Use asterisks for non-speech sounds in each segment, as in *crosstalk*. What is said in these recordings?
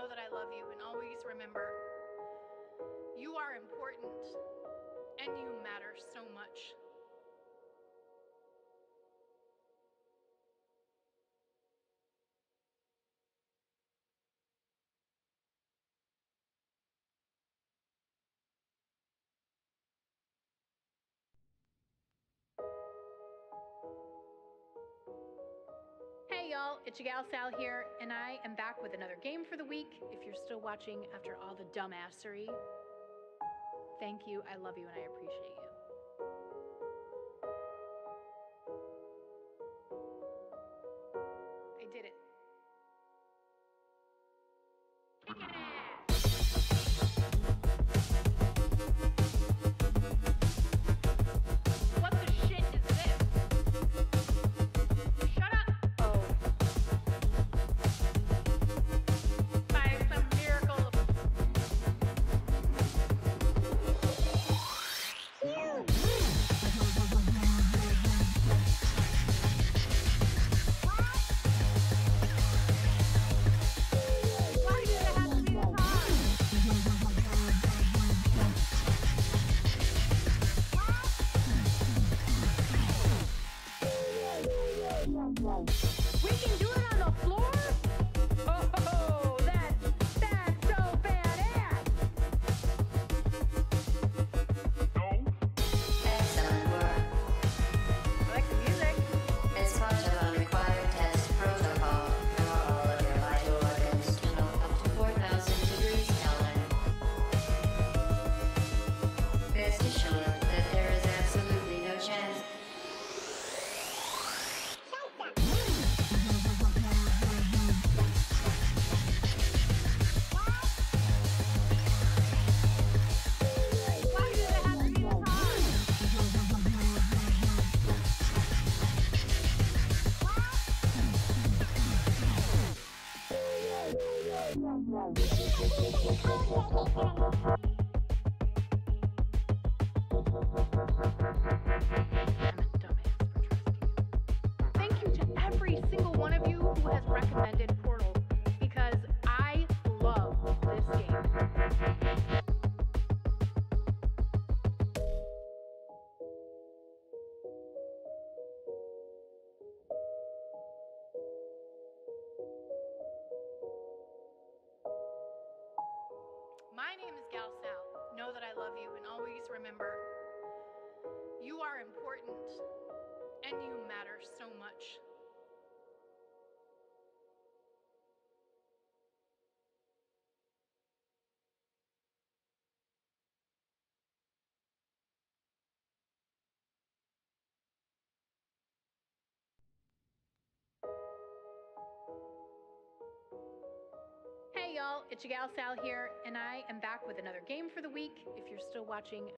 Know that I love you and always remember you are important and you matter so much. It's your gal Sal here, and I am back with another game for the week. If you're still watching after all the dumbassery, thank you, I love you, and I appreciate you. Thank you to every single one of you who has recommended so much. Hey y'all, it's your gal Sal here, and I am back with another game for the week. If you're still watching,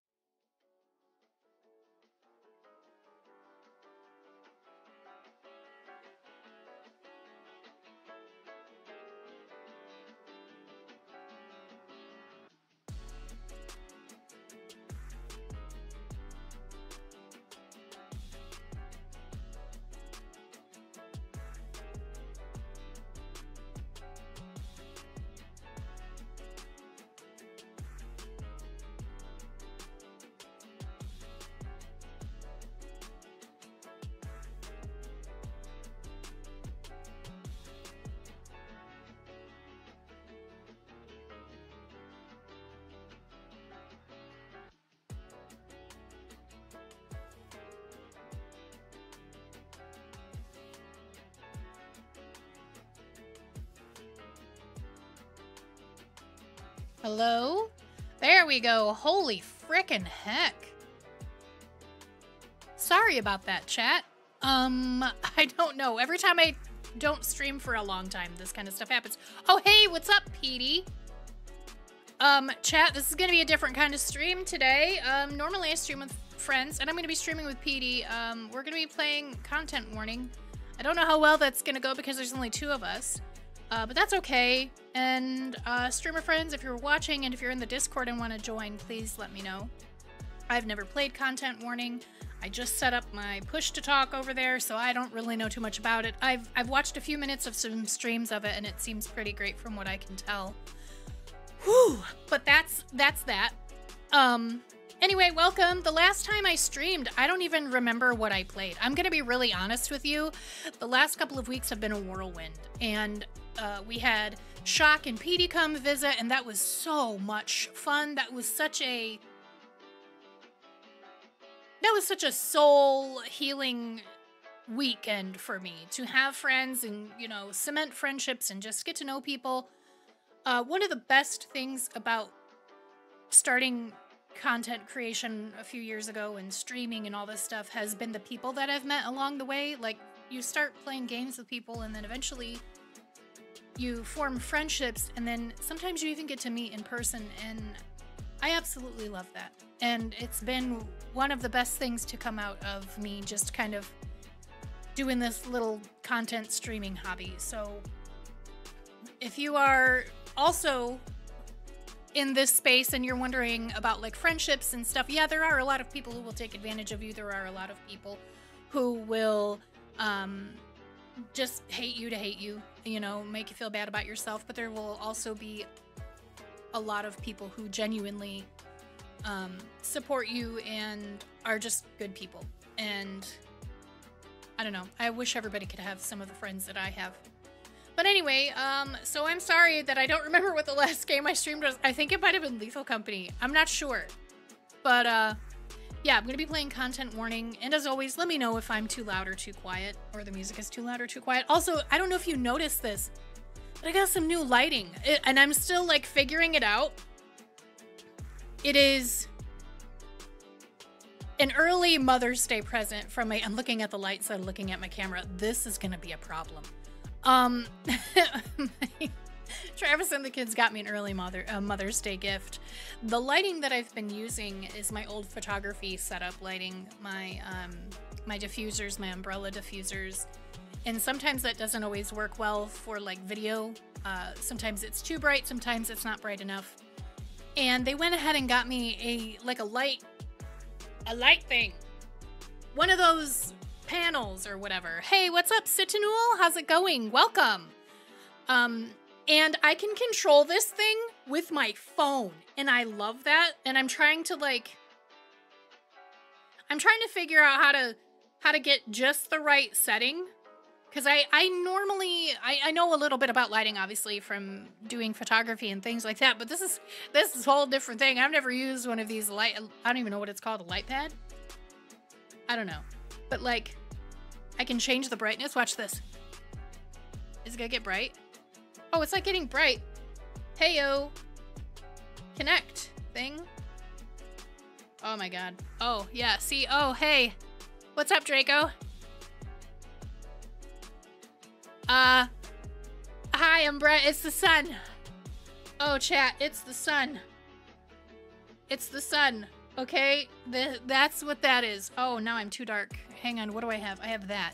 Hello? There we go. Holy frickin' heck. Sorry about that, chat. Um, *laughs* I don't know. Every time I don't stream for a long time, this kind of stuff happens. Oh, hey, what's up, Petey? Um, chat, this is gonna be a different kind of stream today. Um, normally I stream with friends, and I'm gonna be streaming with Petey. Um, we're gonna be playing Content Warning. I don't know how well that's gonna go because there's only two of us. Uh, but that's okay. And uh, streamer friends, if you're watching and if you're in the Discord and want to join, please let me know. I've never played Content Warning. I just set up my push to talk over there, so I don't really know too much about it. I've I've watched a few minutes of some streams of it, and it seems pretty great from what I can tell. Whew! But that's that's that. Um. Anyway, welcome. The last time I streamed, I don't even remember what I played. I'm gonna be really honest with you. The last couple of weeks have been a whirlwind, and uh, we had Shock and Petey come visit, and that was so much fun. That was such a that was such a soul healing weekend for me to have friends and you know cement friendships and just get to know people uh, one of the best things about starting content creation a few years ago and streaming and all this stuff has been the people that i've met along the way like you start playing games with people and then eventually you form friendships and then sometimes you even get to meet in person and i absolutely love that and it's been one of the best things to come out of me just kind of doing this little content streaming hobby. So if you are also in this space and you're wondering about like friendships and stuff, yeah, there are a lot of people who will take advantage of you. There are a lot of people who will um, just hate you to hate you, you know, make you feel bad about yourself. But there will also be a lot of people who genuinely um, support you and are just good people. And I don't know. I wish everybody could have some of the friends that I have. But anyway, um, so I'm sorry that I don't *laughs* remember what the last game I streamed was. I think it might have been Lethal Company. I'm not sure. But uh, yeah, I'm going to be playing Content Warning. And as always, let me know if I'm too loud or too quiet, or the music is too loud or too quiet. Also, I don't know if you noticed this, but I got some new lighting. It, and I'm still like figuring it out. It is an early Mother's Day present from my. I'm looking at the light instead of looking at my camera. This is gonna be a problem. Um, *laughs* *laughs* Travis and the kids got me an early mother uh, Mother's Day gift. The lighting that I've been using is my old photography setup lighting, my um, my diffusers, my umbrella diffusers, and sometimes that doesn't always work well for like video. Uh, sometimes it's too bright, sometimes it's not bright enough. And they went ahead and got me a like a light a light thing. One of those panels or whatever. Hey, what's up, Citanul? How's it going? Welcome. Um, and I can control this thing with my phone, and I love that. And I'm trying to like, I'm trying to figure out how to how to get just the right setting. Because I, I normally I, I know a little bit about lighting obviously from doing photography and things like that but this is this is a whole different thing. I've never used one of these light i don't even know what it's called a light pad? I don't know. But like i can change the brightness. Watch this. Is it gonna get bright oh it's like getting bright hey yo connect thing oh my god oh yeah see oh hey what's up draco uh, hi, I'm Brett. It's the sun. Oh, chat, it's the sun. It's the sun. Okay, the, that's what that is. Oh, now I'm too dark. Hang on, what do I have? I have that.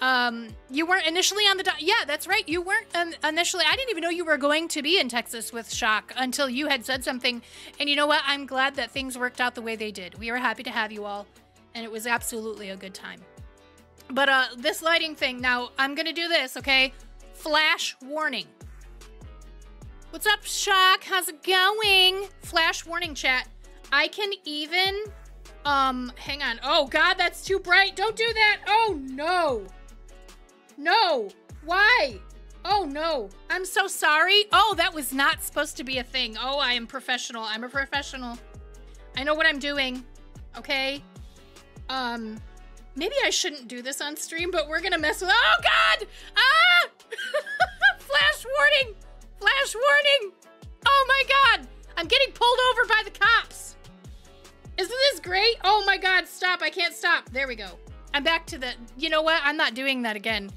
Um, you weren't initially on the yeah, that's right. You weren't um, initially. I didn't even know you were going to be in Texas with Shock until you had said something. And you know what? I'm glad that things worked out the way they did. We were happy to have you all, and it was absolutely a good time. But uh, this lighting thing, now I'm gonna do this, okay? Flash warning. What's up, Shock? How's it going? Flash warning, chat. I can even, um, hang on. Oh God, that's too bright. Don't do that. Oh no. No. Why? Oh no. I'm so sorry. Oh, that was not supposed to be a thing. Oh, I am professional. I'm a professional. I know what I'm doing. Okay. Um, Maybe I shouldn't do this on stream, but we're gonna mess with- Oh god! Ah! *laughs* Flash warning! Flash warning! Oh my god! I'm getting pulled over by the cops! Isn't this great? Oh my god, stop, I can't stop. There we go. I'm back to the- You know what? I'm not doing that again.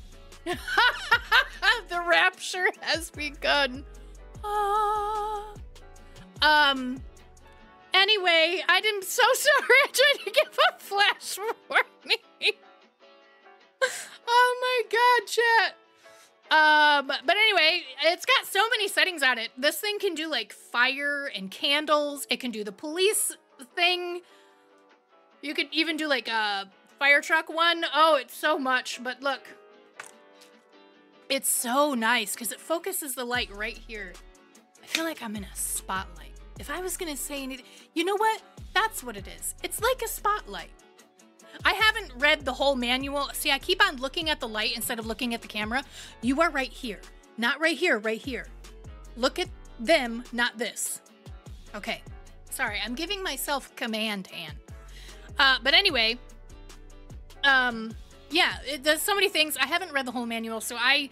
*laughs* the rapture has begun. Ah. Um. Anyway, I'm so *laughs* sorry. I tried to give a flash *laughs* warning. oh my god, chat. Um, but anyway, it's got so many settings on it. This thing can do like fire and candles. It can do the police thing. You could even do like a fire truck one. Oh, it's so much. But look, it's so nice because it focuses the light right here. I feel like I'm in a spotlight. If I was gonna say anything, you know what? That's what it is. It's like a spotlight. I haven't read the whole manual. See, I keep on looking at the light instead of looking at the camera. You are right here. Not right here, right here. Look at them, not this. Okay. Sorry, I'm giving myself command hand. Uh, but anyway, um, yeah, it does so many things. I haven't read the whole manual, so I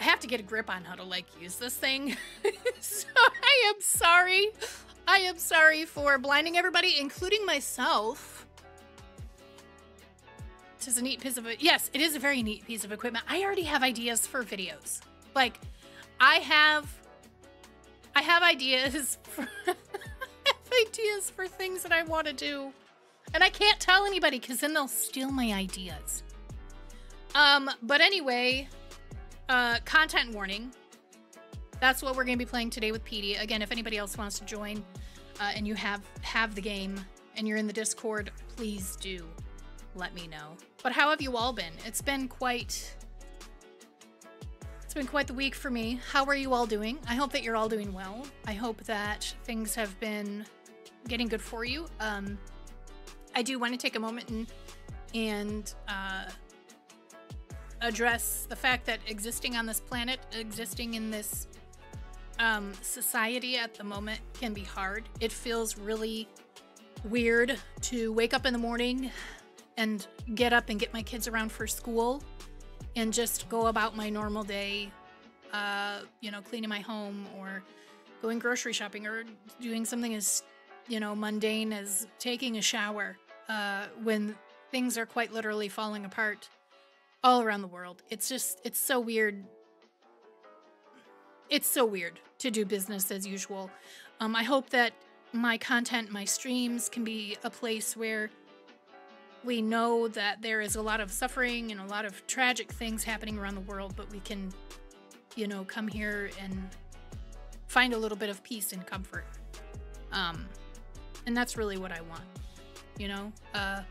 I have to get a grip on how to like use this thing. *laughs* so I am sorry. I am sorry for blinding everybody, including myself. It is a neat piece of. Yes, it is a very neat piece of equipment. I already have ideas for videos. Like, I have, I have ideas *laughs* for, have ideas for things that I want to do, and I can't tell anybody because then they'll steal my ideas. Um, but anyway, uh, content warning. That's what we're going to be playing today with Petey. Again, if anybody else wants to join, uh, and you have have the game and you're in the Discord, please do let me know. But how have you all been? It's been quite it's been quite the week for me. How are you all doing? I hope that you're all doing well. I hope that things have been getting good for you. Um, I do want to take a moment and and uh, address the fact that existing on this planet, existing in this um, society at the moment can be hard. It feels really weird to wake up in the morning and get up and get my kids around for school and just go about my normal day, uh, you know, cleaning my home or going grocery shopping or doing something as, you know, mundane as taking a shower uh, when things are quite literally falling apart all around the world. It's just, it's so weird. It's so weird to do business as usual. Um, I hope that my content, my streams can be a place where we know that there is a lot of suffering and a lot of tragic things happening around the world, but we can, you know, come here and find a little bit of peace and comfort. Um, and that's really what I want, you know? Uh,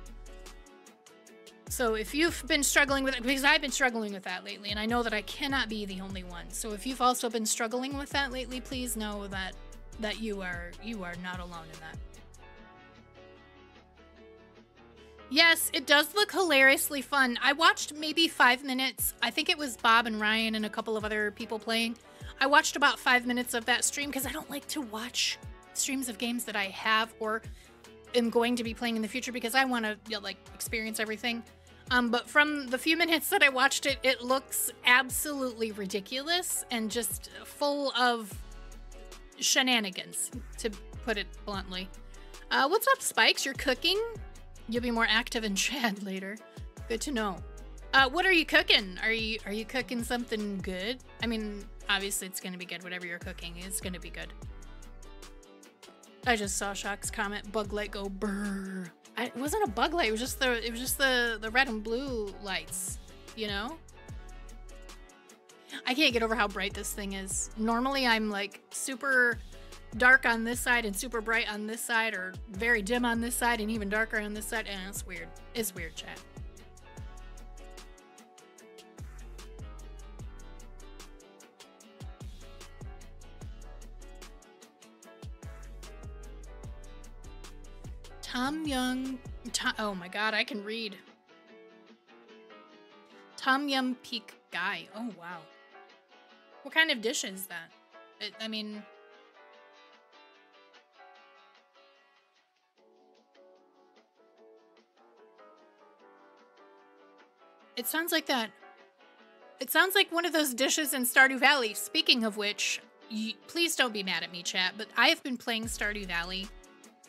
so if you've been struggling with it, because I've been struggling with that lately, and I know that I cannot be the only one. So if you've also been struggling with that lately, please know that that you are you are not alone in that. Yes, it does look hilariously fun. I watched maybe five minutes. I think it was Bob and Ryan and a couple of other people playing. I watched about five minutes of that stream because I don't like to watch streams of games that I have or am going to be playing in the future because I want to you know, like experience everything. Um, but from the few minutes that I watched it, it looks absolutely ridiculous and just full of shenanigans, to put it bluntly. Uh, what's up, Spikes? You're cooking? You'll be more active in chat *laughs* later. Good to know. Uh, what are you cooking? Are you are you cooking something good? I mean, obviously it's gonna be good. Whatever you're cooking, it's gonna be good. I just saw Shock's comment. Bug light go brr. I, it wasn't a bug light. It was just the it was just the the red and blue lights. You know. I can't get over how bright this thing is. Normally I'm like super dark on this side and super bright on this side, or very dim on this side and even darker on this side, and it's weird. It's weird, chat. Tom Young. Tom, oh my god, I can read. Tom Yum Peak Guy. Oh wow. What kind of dish is that? It, I mean, It sounds like that. It sounds like one of those dishes in Stardew Valley. Speaking of which, you, please don't be mad at me, chat, but I have been playing Stardew Valley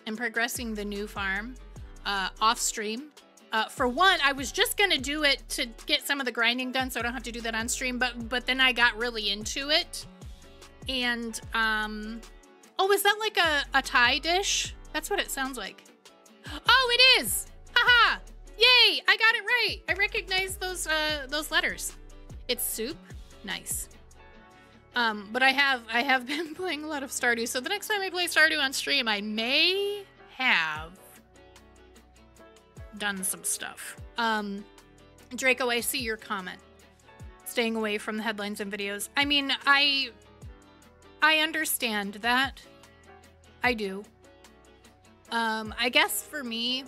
and progressing the new farm uh, off stream Uh, for one, I was just gonna do it to get some of the grinding done, so I don't have to do that on stream. But but then I got really into it, and um, oh, is that like a a Thai dish? That's what it sounds like. Oh, it is! Haha! Yay! I got it right. I recognize those uh those letters. It's soup. Nice. Um, but I have I have *laughs* been playing a lot of Stardew, so the next time I play Stardew on stream, I may have done some stuff. Um, Draco, I see your comment. Staying away from the headlines and videos. I mean, I I understand that. I do. Um, I guess for me,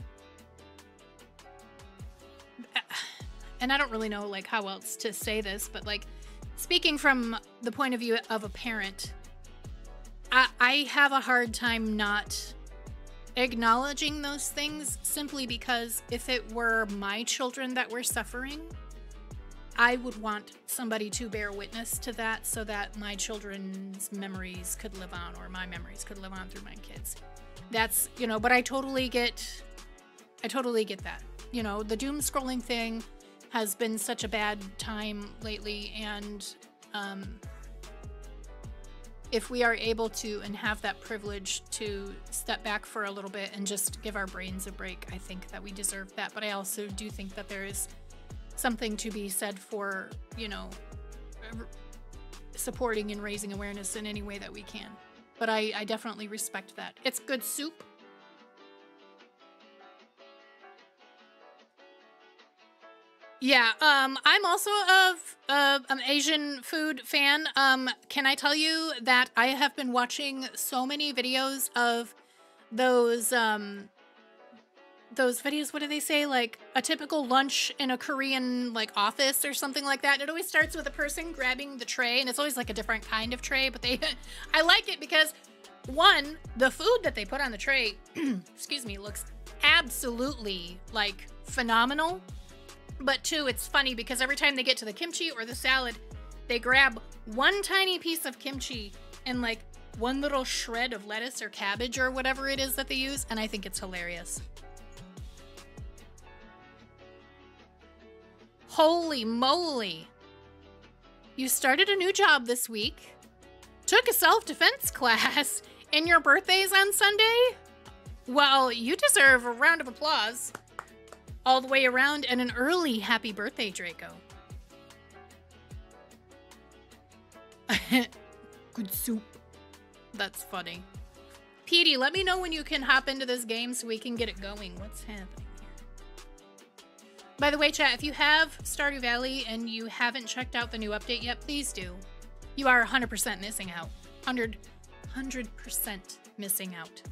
*sighs* and I don't really know like how else to say this, but like speaking from the point of view of a parent, I, I have a hard time not acknowledging those things simply because if it were my children that were suffering, I would want somebody to bear witness to that so that my children's memories could live on or my memories could live on through my kids. That's, you know, but I totally get I totally get that. You know, the doom scrolling thing has been such a bad time lately and um if we are able to and have that privilege to step back for a little bit and just give our brains a break, I think that we deserve that. But I also do think that there is something to be said for, you know, supporting and raising awareness in any way that we can. But I, I definitely respect that. It's good soup. Yeah, um, I'm also of an Asian food fan. Um, can I tell you that I have been watching so many videos of those um, those videos. What do they say? Like a typical lunch in a Korean like office or something like that. It always starts with a person grabbing the tray, and it's always like a different kind of tray. But they, *laughs* I like it because one, the food that they put on the tray, *clears throat* excuse me, looks absolutely like phenomenal but two, it's funny because every time they get to the kimchi or the salad, they grab one tiny piece of kimchi and like one little shred of lettuce or cabbage or whatever it is that they use, and I think it's hilarious. Holy moly! You started a new job this week, took a self defense *laughs* class, and your birthday's on Sunday? Well, you deserve a round of applause all the way around and an early happy birthday, Draco. *laughs* Good soup. That's funny. Petey, let me know when you can hop into this game so we can get it going. What's happening here? By the way, chat, if you have Stardew Valley and you haven't checked out the new update yet, please do. You are 100% missing out. 100, 100% missing out.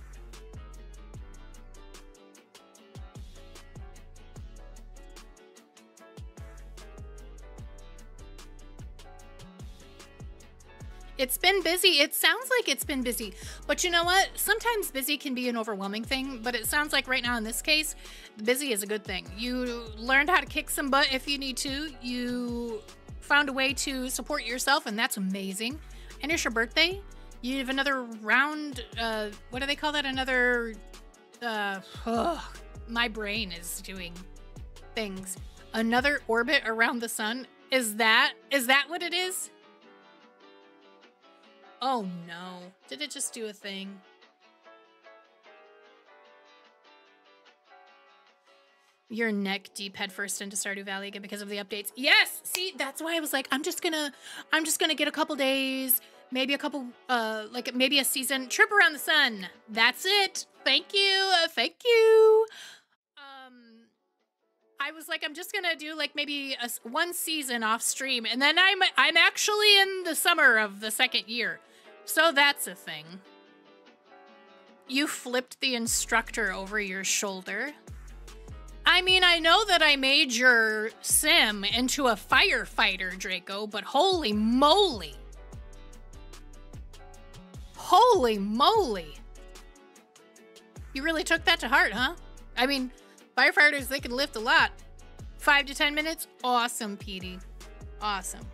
It's been busy. It sounds like it's been busy. But you know what? Sometimes busy can be an overwhelming thing, but it sounds like right now in this case, busy is a good thing. You learned how to kick some butt if you need to. You found a way to support yourself, and that's amazing. And it's your birthday. You have another round. Uh, what do they call that? Another. Uh, ugh, my brain is doing things. Another orbit around the sun. Is that is that what it is? Oh no. Did it just do a thing? Your neck deep first into Stardew Valley again because of the updates. Yes! See, that's why I was like, I'm just gonna I'm just gonna get a couple days, maybe a couple uh like maybe a season. Trip around the sun. That's it. Thank you. Thank you. Um I was like, I'm just gonna do like maybe a, one season off stream, and then I'm I'm actually in the summer of the second year. So that's a thing. You flipped the instructor over your shoulder. I mean, I know that I made your sim into a firefighter, Draco, but holy moly. Holy moly. You really took that to heart, huh? I mean, firefighters, they can lift a lot. Five to 10 minutes? Awesome, Petey. Awesome.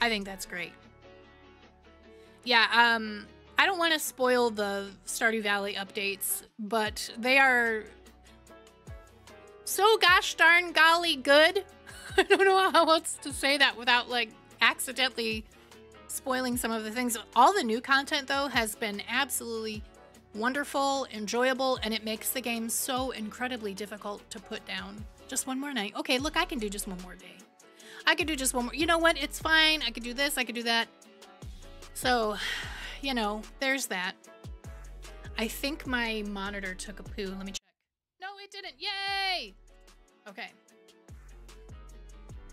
I think that's great. Yeah, um, I don't want to spoil the Stardew Valley updates, but they are so gosh darn golly good. *laughs* I don't know how else to say that without like accidentally spoiling some of the things. All the new content though has been absolutely wonderful, enjoyable, and it makes the game so incredibly difficult to put down. Just one more night. Okay, look, I can do just one more day. I could do just one more. You know what? It's fine. I could do this. I could do that. So, you know, there's that. I think my monitor took a poo. Let me check. No, it didn't. Yay! Okay.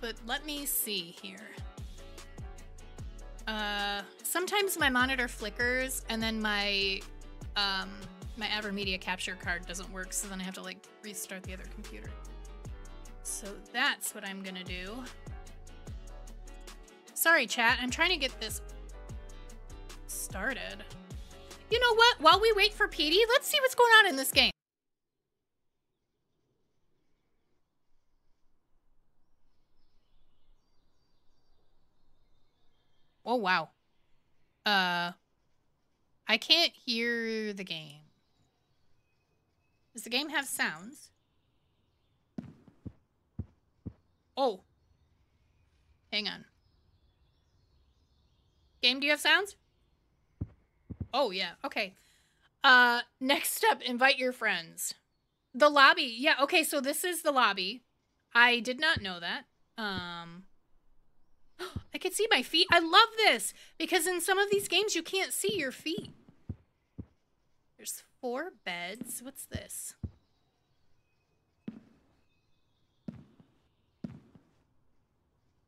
But let me see here. Uh, sometimes my monitor flickers and then my um, my AverMedia capture card doesn't work, so then I have to like restart the other computer. So that's what I'm gonna do. Sorry, chat. I'm trying to get this started. You know what? While we wait for Petey, let's see what's going on in this game. Oh, wow. Uh, I can't hear the game. Does the game have sounds? Oh. Hang on. Game, do you have sounds? Oh, yeah. Okay. Uh, next step, invite your friends. The lobby. Yeah, okay, so this is the lobby. I did not know that. Um, *gasps* I can see my feet. I love this because in some of these games you can't see your feet. There's four beds. What's this?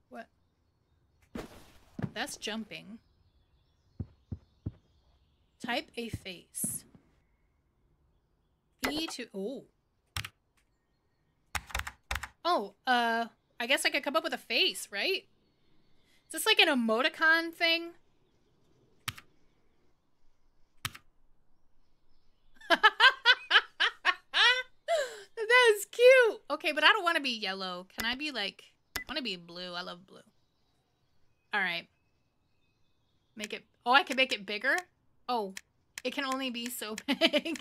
What? That's jumping. Type a face. E to oh. Oh, uh I guess I could come up with a face, right? Is this like an emoticon thing? *laughs* that is cute. Okay, but I don't want to be yellow. Can I be like, I want to be blue. I love blue. All right. Make it, oh, I can make it bigger? Oh, it can only be so *laughs* big.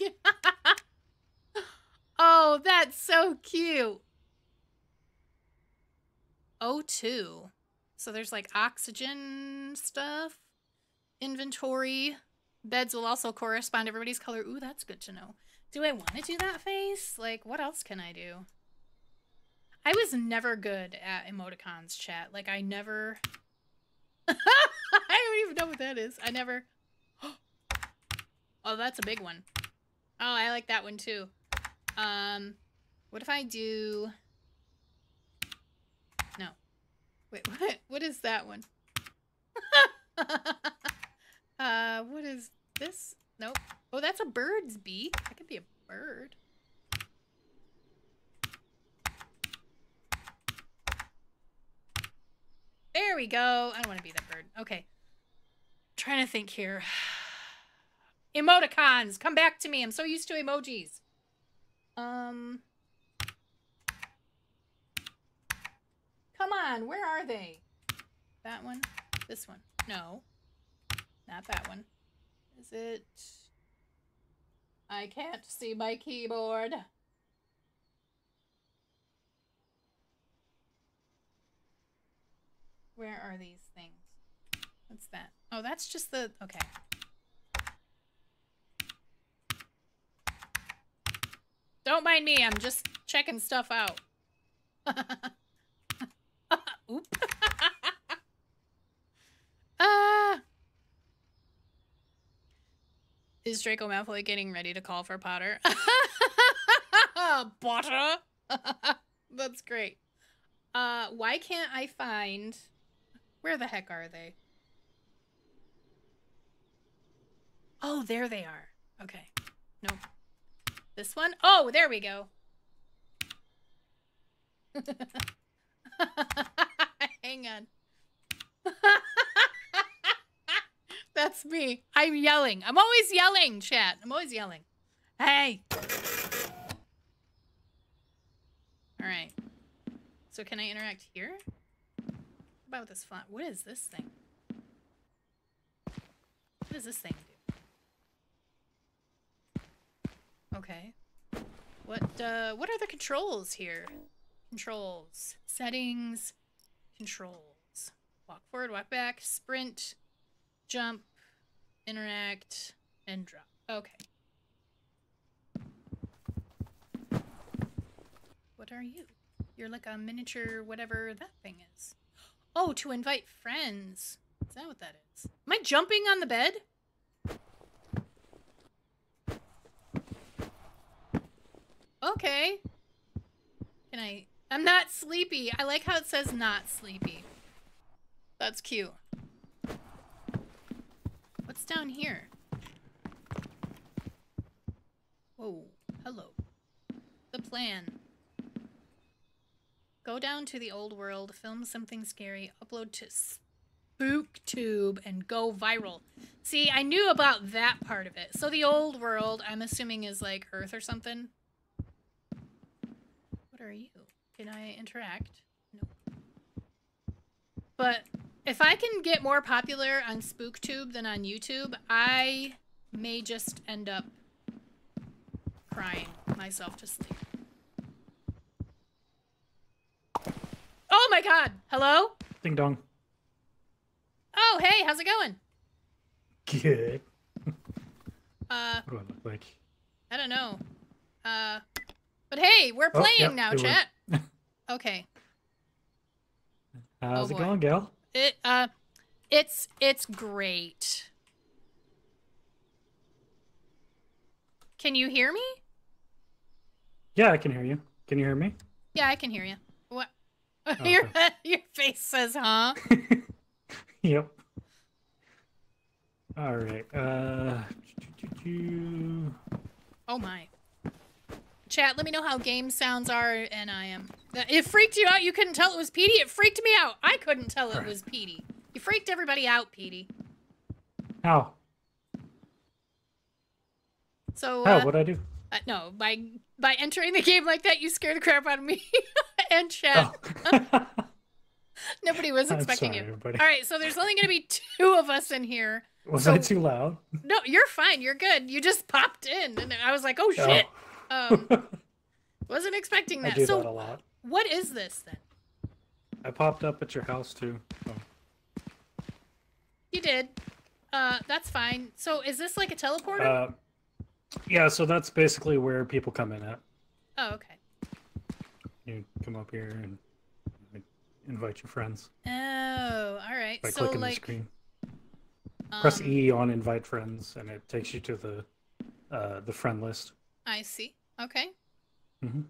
*laughs* oh, that's so cute. O2. So there's like oxygen stuff, inventory. Beds will also correspond to everybody's color. Ooh, that's good to know. Do I want to do that face? Like, what else can I do? I was never good at emoticons, chat. Like, I never... *laughs* I don't even know what that is. I never... oh, that's a big one. Oh, I like that one too. Um, what if I do... No. Wait, *laughs* what? What is that one? *laughs* uh, what is this? Nope. Oh, that's a bird's beak. That could be a bird. There we go. I don't want to be that bird. Okay. trying to think here. *sighs* Emoticons, come back to me. I'm so used to emojis. Um, Come on, where are they? That one? This one? No. Not that one. Is it... I can't see my keyboard. Where are these things? What's that? Oh, that's just the... Okay. Don't mind me, I'm just checking stuff out. *laughs* Oop. *laughs* ah. Is Draco Malfoy getting ready to call for Potter? *laughs* Potter? That's great. Uh, why can't I find... Where the heck are they? Oh, there they are. Okay. Nope. This one? Oh, there we go. *laughs* Hang on. *laughs* That's me. I'm yelling. I'm always yelling, chat. I'm always yelling. Hey. All right. So can I interact here? About this flat? What is this thing? What does this thing do? Okay. What uh what are the controls here? Controls. Settings. Controls. Walk forward, walk back, sprint, jump, interact, and drop. Okay. What are you? You're like a miniature whatever that thing is. *gasps* Oh, to invite friends. Is that what that is? Am I jumping on the bed? Okay. Can I? I'm not sleepy. I like how it says not sleepy. That's cute. What's down here? Whoa. Hello. The plan. Go down to the old world, film something scary, upload to SpookTube, and go viral. See, I knew about that part of it. So the old world, I'm assuming, is like Earth or something. What are you? Can I interact? No. But if I can get more popular on SpookTube than on YouTube, I may just end up crying myself to sleep. Oh my god! Hello? Ding dong. Oh, hey, how's it going? Good. Uh, What do I look like? I don't know. Uh, but hey, we're Oh, playing yep, now, chat. *laughs* Okay. How's Oh, it boy. going, gal? It uh it's it's great. Can you hear me? Yeah, I can hear you. Can you hear me? Yeah, I can hear you. What? *laughs* Oh, your *laughs* your face says, "Huh?" Yep. All right. Uh. Oh my. Chat, let me know how game sounds are, and I am. It freaked you out. You couldn't tell it was Petey. It freaked me out. I couldn't tell it was Petey. You freaked everybody out, Petey. How? So How? uh, What'd I do? uh, no, by by entering the game like that, you scared the crap out of me *laughs* and chat. Oh. *laughs* Nobody was I'm expecting sorry, it. everybody. All right, so there's only going to be two of us in here. Was so- I too loud? No, you're fine. You're good. You just popped in, and I was like, "Oh shit!" Um, *laughs* wasn't expecting I that. do So, that a lot. what is this then? I popped up at your house too. Oh. You did. Uh, that's fine. So, is this like a teleporter? Uh, yeah, so that's basically where people come in at. oh, okay. You come up here and invite your friends Oh, all right. by so, clicking like, the screen. Press um, E on invite friends, and it takes you to the uh, the friend list. I see. Okay. Mhm.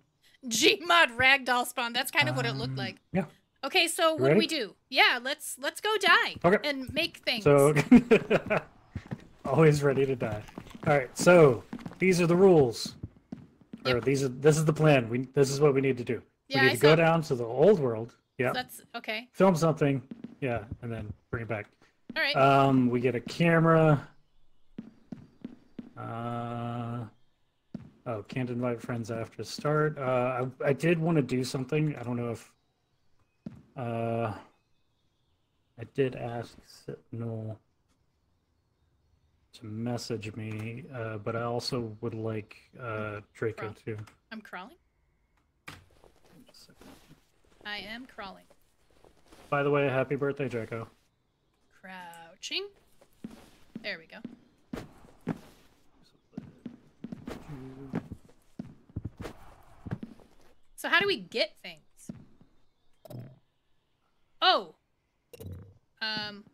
Gmod ragdoll spawn. That's kind of what it looked Um, like. Yeah. Okay, so You what do we do? Yeah, let's let's go die Okay. and make things. So, *laughs* always ready to die. All right. So these are the rules, or these are this is the plan. We this is what we need to do. yeah, we I need to go down to the old world. Yeah. That's okay. Film something. Yeah, and then bring it back. All right. Um, we get a camera. Uh, oh, can't invite friends after start. Uh, I, I did want to do something. I don't know if. Uh, I did ask Sentinel to message me, uh, but I also would like uh, Draco too. I'm crawling. I am crawling. By the way, happy birthday, Draco. Crouching. There we go. So how do we get things? Oh. Um.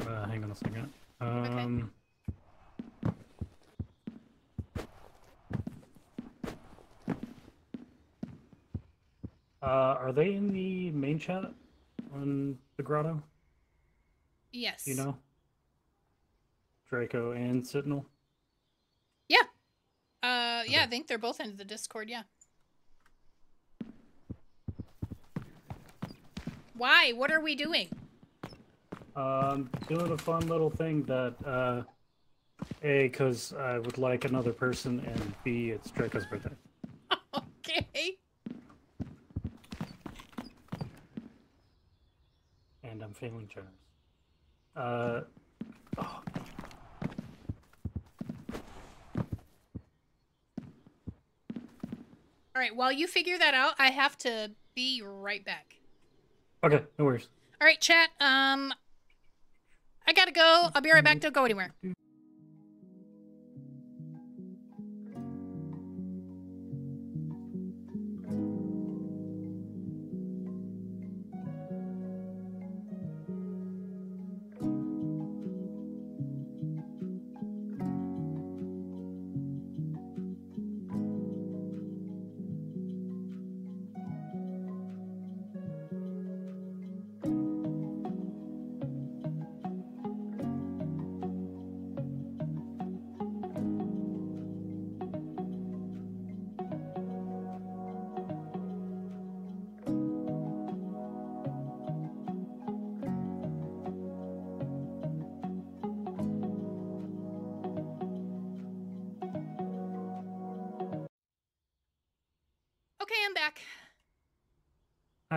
Uh, hang on a second. Um, uh, are they in the main chat on the grotto? Yes. You know, Draco and Sentinel. Yeah. Uh. Yeah. Okay. I think they're both in the Discord. Yeah. Why? What are we doing? Um, doing a fun little thing that, uh, A, because I would like another person, and B, it's Draco's birthday. *laughs* okay. And I'm feeling generous. Uh, oh. right, while you figure that out, I have to be right back. Okay, no worries. All right, chat. Um, I gotta go. I'll be right back. Don't go anywhere.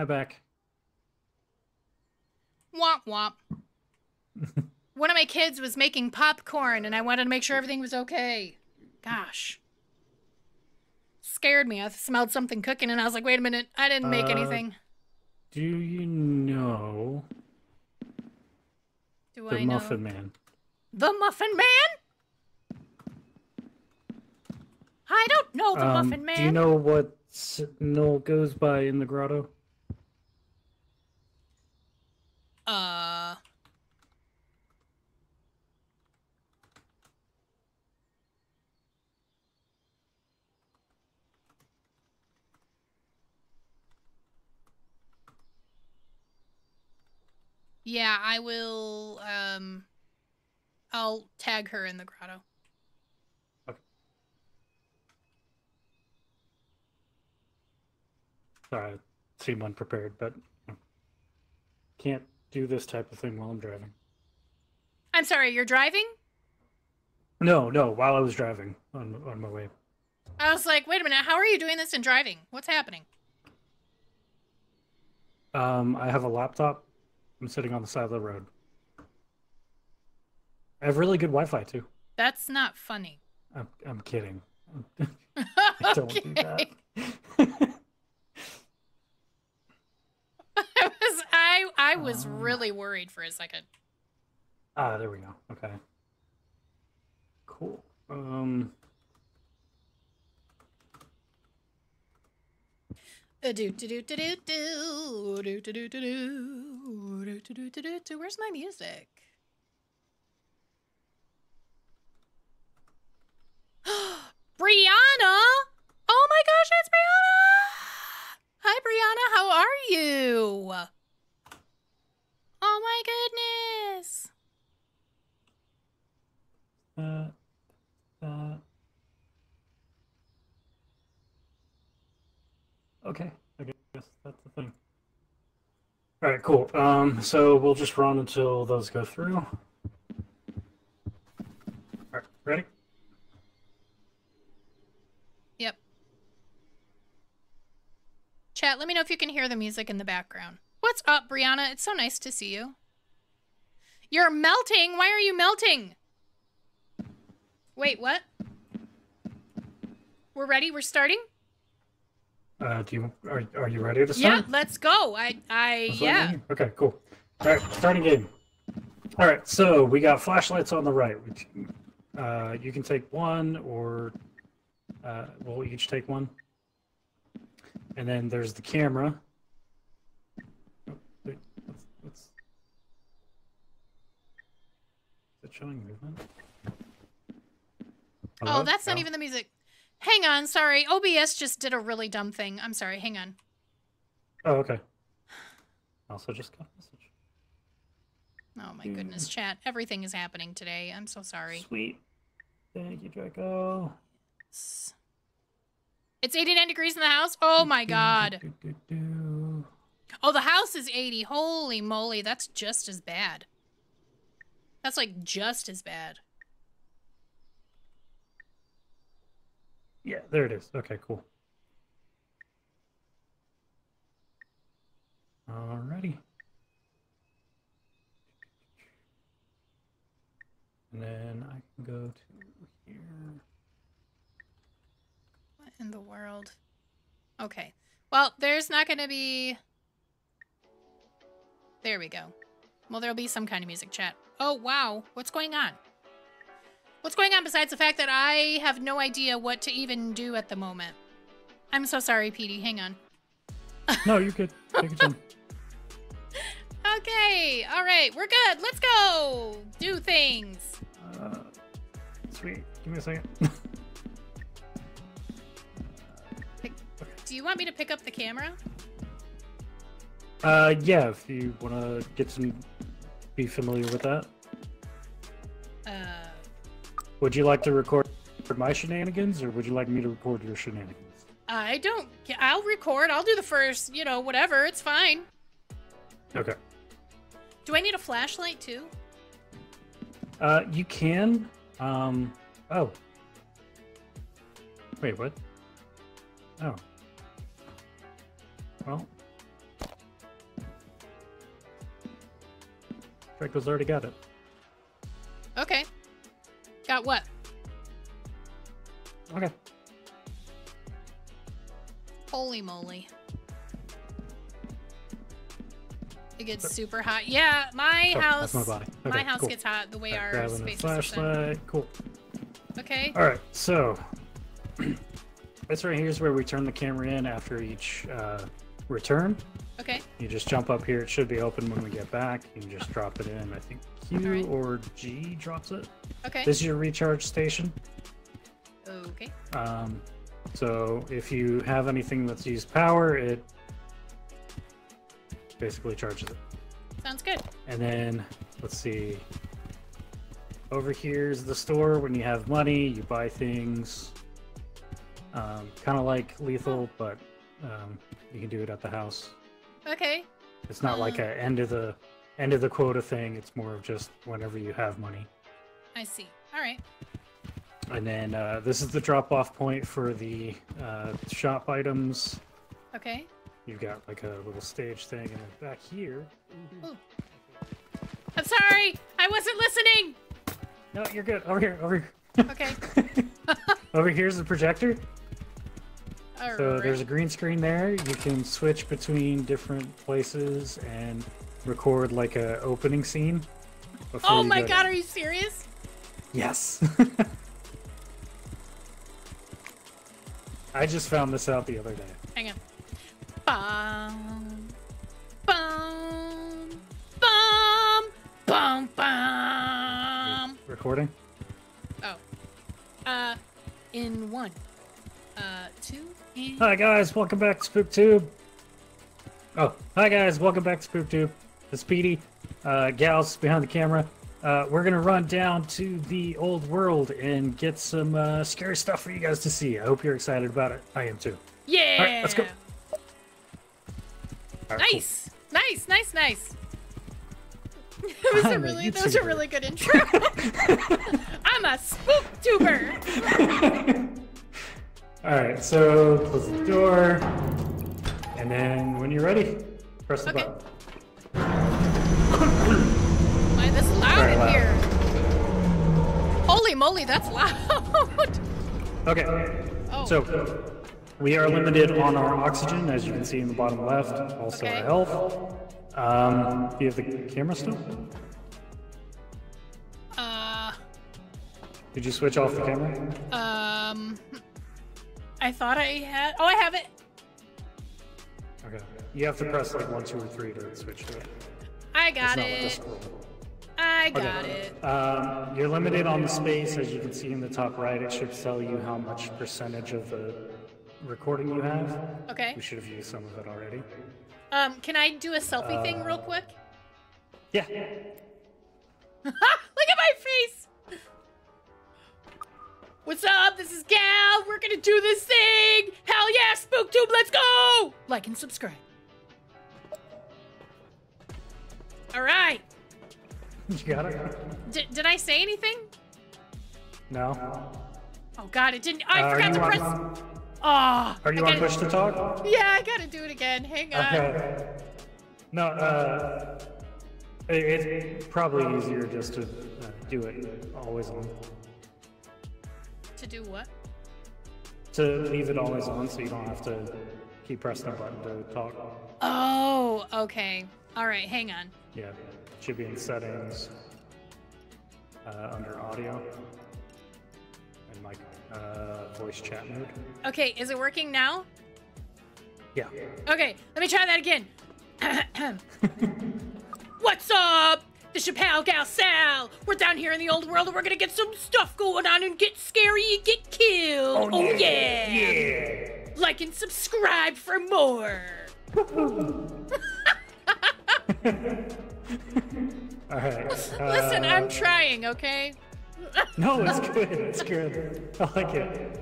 Back. Womp womp. *laughs* One of my kids was making popcorn and I wanted to make sure everything was okay. Gosh. Scared me. I smelled something cooking and I was like, wait a minute, I didn't make Uh, anything. Do you know Do the I know? Muffin Man? The Muffin Man? I don't know the Um, Muffin Man. Do you know what signal goes by in the grotto? Uh. Yeah, I will. Um, I'll tag her in the grotto. Okay. Sorry, I seem unprepared, but can't do this type of thing while I'm driving. I'm sorry, you're driving? No, no, while I was driving on on my way. I was like, wait a minute, how are you doing this and driving? What's happening? Um, I have a laptop. I'm sitting on the side of the road. I have really good Wi-Fi too. That's not funny. I'm I'm kidding. *laughs* *laughs* Don't do that. *laughs* I I was um, really worried for a second. Ah, there we go. Okay. Cool. Um. Where's my music? Brianna! Oh my gosh, it's Brianna! Hi, Brianna. How are you? Oh my goodness. Uh, uh, okay, I guess that's the thing. All right, cool. Um, so we'll just run until those go through. All right, ready? Yep. Chat, let me know if you can hear the music in the background. What's up, Brianna? It's so nice to see you. You're melting. Why are you melting? Wait, what? We're ready. We're starting. Uh, do you are are you ready to start? Yeah, let's go. I, I, That's yeah. Okay, cool. All right, starting game. All right, so we got flashlights on the right. Which, uh, you can take one, or uh, we'll each take one. And then there's the camera. Oh, wait, what's, what's... Is it showing movement? Oh, Hello? that's not even the music. Hang on. Sorry. OBS just did a really dumb thing. I'm sorry. Hang on. Oh, okay. Also, just got a message. Oh, my goodness, hmm. chat. Everything is happening today. I'm so sorry. Sweet. Thank you, Draco. It's 89 degrees in the house. Oh, my God. Do, do, do, do. Oh, the house is 80. Holy moly, that's just as bad. That's like just as bad. Yeah, there it is. Okay, cool. Alrighty. And then I can go to here. What in the world? Okay. Well, there's not going to be. There we go. Well, there'll be some kind of music chat. Oh, wow. What's going on? What's going on besides the fact that I have no idea what to even do at the moment? I'm so sorry, Petey. Hang on. No, you're good. Take your time. *laughs* Okay. All right. We're good. Let's go. Do things. Uh, sweet. Give me a second. *laughs* Do you want me to pick up the camera? Uh, yeah, if you want to get some, be familiar with that. Uh, Would you like to record my shenanigans, or would you like me to record your shenanigans? I don't. I'll record. I'll do the first, you know, whatever. It's fine. Okay. Do I need a flashlight too? Uh, you can. Um. Oh. Wait. What? Oh. Well. Draco's already got it. Okay. Got what? Okay. Holy moly. It gets super hot. Yeah, my Oh, house. that's my body. my house cool. gets hot the way Alright, our space flashlight. Cool. Okay. All right, so *clears throat* this right here is where we turn the camera in after each uh, return. Okay. You just jump up here. It should be open when we get back. You can just drop it in. I think Q Alright. or G drops it. Okay. This is your recharge station. Okay. Um, so if you have anything that's used power, it basically charges it. Sounds good. And then let's see. Over here's the store. When you have money, you buy things. Um, kind of like lethal, but um, you can do it at the house. Okay. It's not like Uh. a end of the end of the quota thing. It's more of just whenever you have money. I see. All right. And then uh, this is the drop off point for the uh, shop items. Okay. You've got like a little stage thing, and then back here. Ooh. I'm sorry. I wasn't listening. No, you're good. Over here, over here. Okay. *laughs* over here's the projector. All So right. there's a green screen there. You can switch between different places and record like a opening scene. Oh my go god, to- are you serious? Yes. *laughs* I just found this out the other day. Hang on. Bum, bum, bum, bum, bum. Recording? Oh. Uh, in one. Uh, two. Hi guys, welcome back to SpookTube. Oh, hi guys, welcome back to SpookTube. The Speedy, uh, gals behind the camera. Uh, we're gonna run down to the old world and get some uh, scary stuff for you guys to see. I hope you're excited about it. I am too. Yeah! Alright, let's go. All right, cool. Nice! Nice, nice, nice. *laughs* That was a really, that was a really good intro. *laughs* I'm a spooktuber. *laughs* All right, so close the door, and then when you're ready, press the Okay. button. Why this loud Very in loud. here? Holy moly, that's loud. *laughs* Okay, Oh, so we are limited on our oxygen, as you can see in the bottom left. Also Okay. our health. Um, do you have the camera still? uh, Did you switch off the camera? um, I thought I had. Oh, I have it. Okay. You have to press like one, two, or three to switch to it. I It's got not it. I got Okay. it. Um, you're limited on the space, as you can see in the top right. It should tell you how much percentage of the recording you have. Okay. We should have used some of it already. Um, can I do a selfie thing real quick? Yeah. *laughs* Look at my face. What's up? This is Gal. We're gonna do this thing. Hell yeah, SpookTube, let's go! Like and subscribe. All right. *laughs* You got it? D- did I say anything? No? Oh God, it didn't. I Uh, forgot to press. on, Oh, are you I on gotta- push to talk? Yeah, I gotta do it again. Hang on. Okay. No, uh, it, it's probably easier just to uh, do it always on. To do what? To leave it always on so you don't have to keep pressing a button to talk. Oh, okay. All right, hang on. Yeah, should be in settings uh, under audio and like uh, voice chat mode. Okay, is it working now? Yeah. Okay, let me try that again. *clears throat* What's up? The Chappelle Gal Sal. We're down here in the old world and we're gonna get some stuff going on and get scary and get killed. Oh, yeah. Yeah. Like and subscribe for more. *laughs* All right. *laughs* Listen, uh, I'm trying, okay? *laughs* No, it's good. It's good. I like it.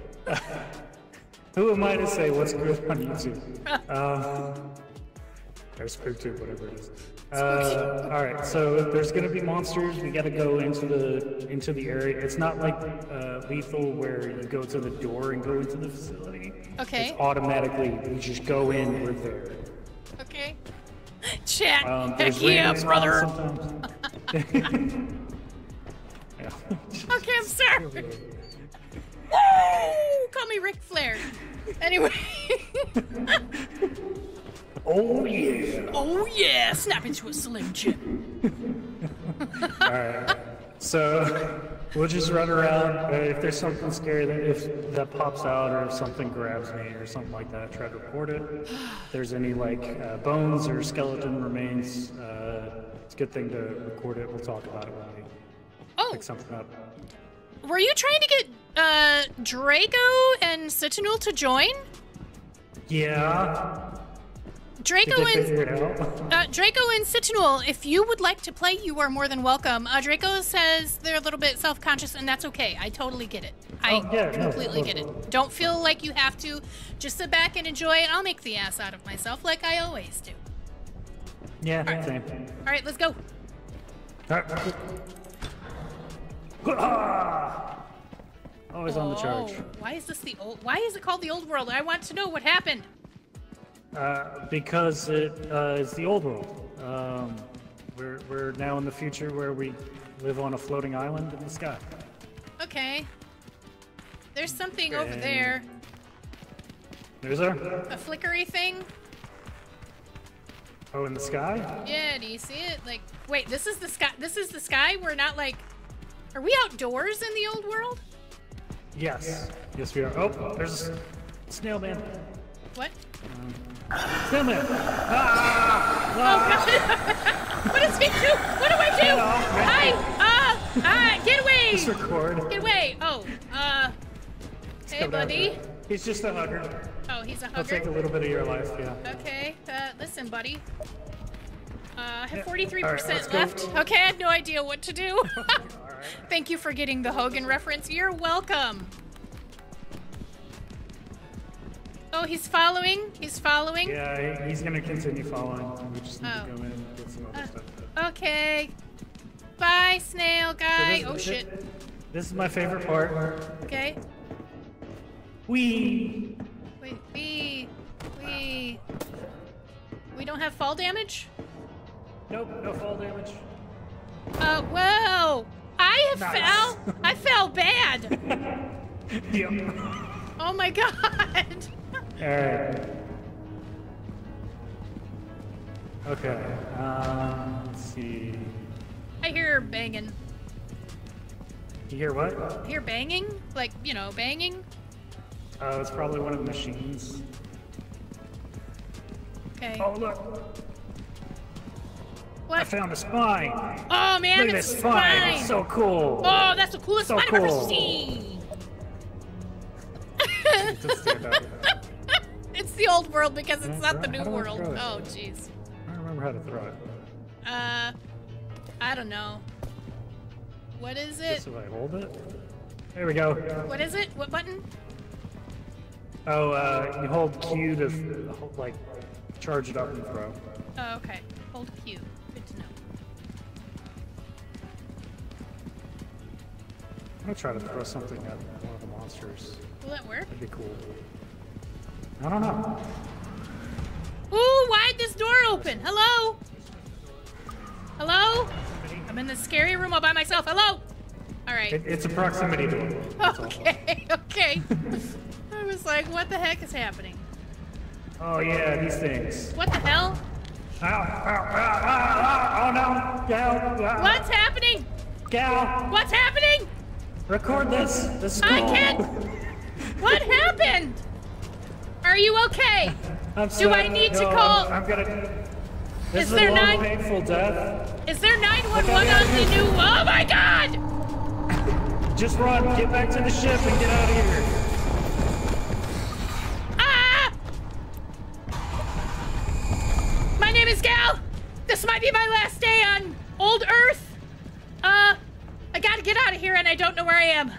Who am I to say what's good on YouTube? Um, or SpookTube, whatever it is. Uh, all right, so if there's gonna be monsters. We gotta go into the into the area. It's not like uh, lethal where you go to the door and go into the facility. Okay. It's automatically we just go in. We're there. Okay. *laughs* Chat. Um, Heck yeah, brother. yeah. *laughs* Okay, I'm sorry. Woo! Call me Ric Flair. Anyway. *laughs* oh yeah. oh yeah, snap into a slim jim. *laughs* All right. So we'll just run around. Uh, if there's something scary that if that pops out or if something grabs me or something like that, try to report it. If there's any like uh, bones or skeleton remains, uh, it's a good thing to record it. We'll talk about it when we Oh, pick something up. were you trying to get uh Draco and Citadel to join? Yeah. Draco and figure it out? *laughs* Uh, Draco and Citadel, if you would like to play, you are more than welcome. Uh, Draco says they're a little bit self conscious, and that's okay. I totally get it. I Oh, yeah, no, completely get it. Don't feel like you have to. Just sit back and enjoy it. I'll make the ass out of myself like I always do. Yeah. Same. All right, let's go. All right. Ah! Always on the charge. Oh, why is this the old? Why is it called the old world? I want to know what happened. Uh, because it uh, is the old world. Um, we're, we're now in the future where we live on a floating island in the sky. Okay. There's something over there. There's our. A flickery thing. Oh, in the sky? Yeah, do you see it? Like, wait, this is the sky. This is the sky. We're not like. Are we outdoors in the old world? Yes. Yes, we are. Oh, there's a snail man. What? Snail man! *laughs* what does he do? What do I do? Hi! Uh, uh, get away! *laughs* Just record. Get away! Oh, uh, hey, Come buddy. He's just a hugger. Oh, he's a hugger? I'll take a little bit of your life, yeah. Okay, uh, listen, buddy. Uh, I have 43% All right, let's go. left. Okay, I had no idea what to do. *laughs* Thank you for getting the Hogan reference. You're welcome. Oh, he's following. He's following. Yeah, he's gonna continue following. We just need Oh. to go in and get some other Uh, stuff. Okay. Bye, snail So guy. this- oh this- shit. This is my favorite part. Okay. Wee! Wait, we, we, we don't have fall damage. Nope, no fall damage. Uh, whoa! I have Nice. fell. I fell bad. *laughs* Yep. Oh my *laughs* god. Alright. Okay, um, let's see. I hear banging. You hear what? I hear banging, like you know, banging. Uh, it's probably one of the machines. Okay. Oh, look! I found a spine! Oh man, Look at this a spine! spine. It's so cool! Oh, that's the coolest So spine I've ever seen. Just stand up. *laughs* *laughs* it's the old world because it's not the new world. Oh jeez. I don't remember how to throw it. Uh, I don't know. What is it? Guess if I hold it? There we go. What is it? What button? Oh, uh, you hold Q to, like, charge it up and throw. Oh, okay. Hold Q. Good to know. I'm gonna try to throw something at one of the monsters. Will that work? That'd be cool. I don't know. Ooh, why'd this door open? Hello? Hello? I'm in the scary room all by myself. Hello? All right. It, it's a proximity door. Okay, *laughs* okay. I was like, what the heck is happening? Oh yeah, these things. What the hell? Ow, ow, ow, ow, ow, oh no, gal, uh, What's happening? gal, What's happening? record this. This is cool. I can't. *laughs* What happened? Are you okay? *laughs* I'm Do I sorry. need to No, I'm- call- I'm, gonna. This Is is, there a long, nine- painful death. Is there 911 on the new? Oh my god! *laughs* Just run, get back to the ship and get out of here. Ah! My name is Gal. This might be my last day on old Earth. Uh, I gotta get out of here and I don't know where I am.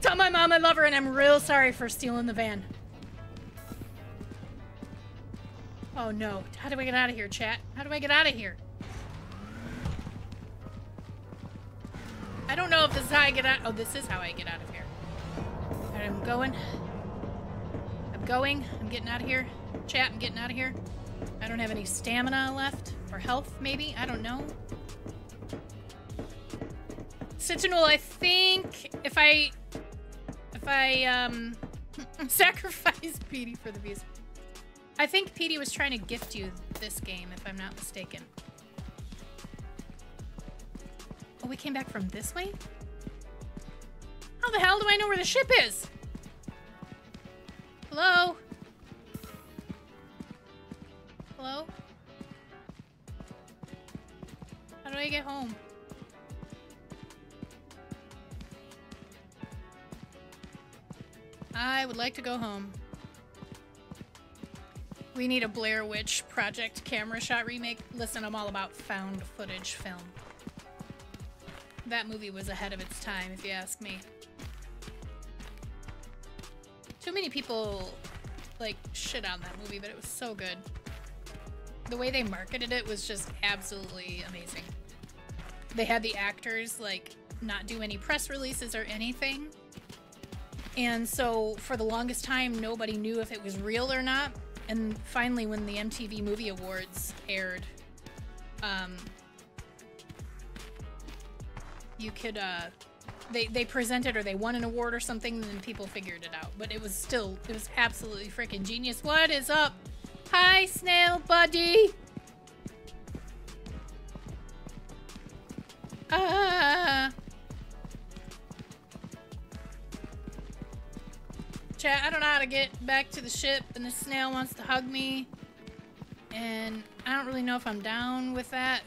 Tell my mom I love her and I'm real sorry for stealing the van. Oh no. How do I get out of here, chat? How do I get out of here? I don't know if this is how I get out. Oh, this is how I get out of here. I'm going. I'm going. I'm getting out of here. Chat, I'm getting out of here. I don't have any stamina left. Or health, maybe? I don't know. Sentinel, I think if I... If I, um... *laughs* sacrifice Petey for the views. I think Petey was trying to gift you this game, if I'm not mistaken. Oh, we came back from this way? How the hell do I know where the ship is? Hello? Hello? How do I get home? I would like to go home. We need a Blair Witch Project camera shot remake. Listen, I'm all about found footage film. That movie was ahead of its time, if you ask me. Too many people, like, shit on that movie, but it was so good. The way they marketed it was just absolutely amazing. They had the actors, like, not do any press releases or anything. And so, for the longest time, nobody knew if it was real or not. And finally, when the MTV Movie Awards aired, um, you could uh they they presented or they won an award or something and then people figured it out. But it was still it was absolutely freaking genius. What is up? Hi snail buddy. Ah chat i don't know how to get back to the ship and the snail wants to hug me and i don't really know if i'm down with that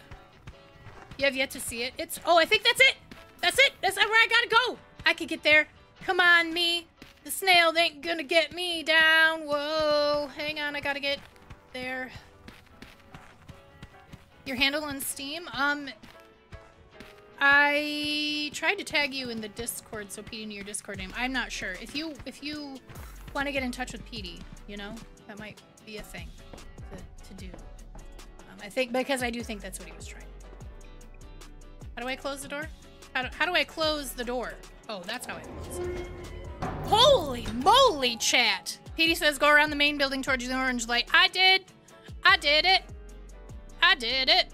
you have yet to see it. It's oh, I think that's it. That's it. That's where I gotta go. I could get there. Come on, me. The snail ain't gonna get me down. Whoa, hang on. I gotta get there. Your handle on Steam? Um, I tried to tag you in the Discord, so Petey knew your Discord name. I'm not sure. If you if you want to get in touch with Petey, you know that might be a thing to, to do. Um, I think because I do think that's what he was trying. How do I close the door? How do, how do I close the door? Oh, that's how I close it. Holy moly, chat! Petey says go around the main building towards the orange light. I did! I did it! I did it!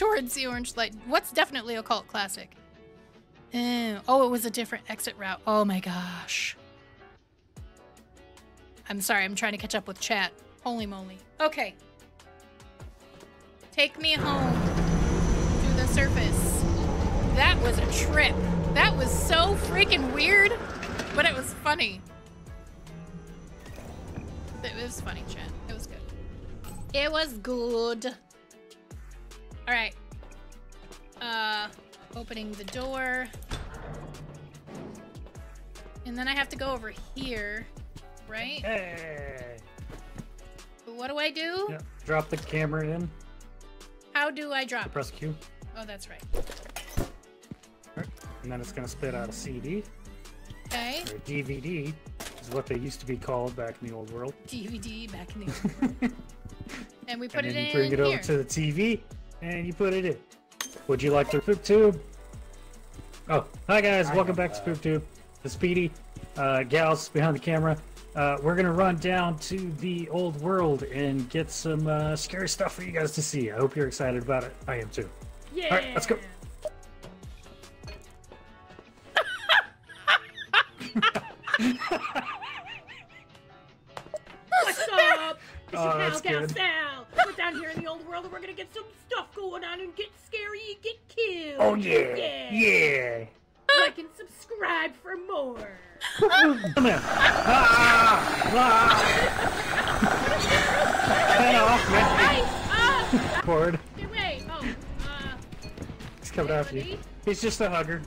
Towards the orange light. What's definitely a cult classic? Ew. Oh, it was a different exit route. Oh my gosh. I'm sorry, I'm trying to catch up with chat. Holy moly. Okay. Take me home to the surface. That was a trip. That was so freaking weird, but it was funny. It was funny, chat. It was good. It was good. All right. Uh, opening the door. And then I have to go over here, right? Hey. What do I do? Yeah. Drop the camera in. How do I drop? Press Q. Oh, that's right. And then it's gonna spit out a CD Okay. or DVD, is what they used to be called back in the old world. DVD back in the *laughs* old world. and we put and it then in you bring it here. over to the TV and you put it in. Would you like to poop tube? Oh, hi guys, I welcome back to that. Poop Tube. The Speedy, uh, gals behind the camera. Uh, we're gonna run down to the old world and get some uh, scary stuff for you guys to see. I hope you're excited about it. I am too. Yeah. All right, let's go. *laughs* What's up? World and we're gonna get some stuff going on and get scary and get killed. Oh yeah, Yeah. yeah. Like and subscribe for more. Come here. Ah, ah. Off, man. Hey, ah, Cord. Oh, uh, He's coming after you. He's just a hugger.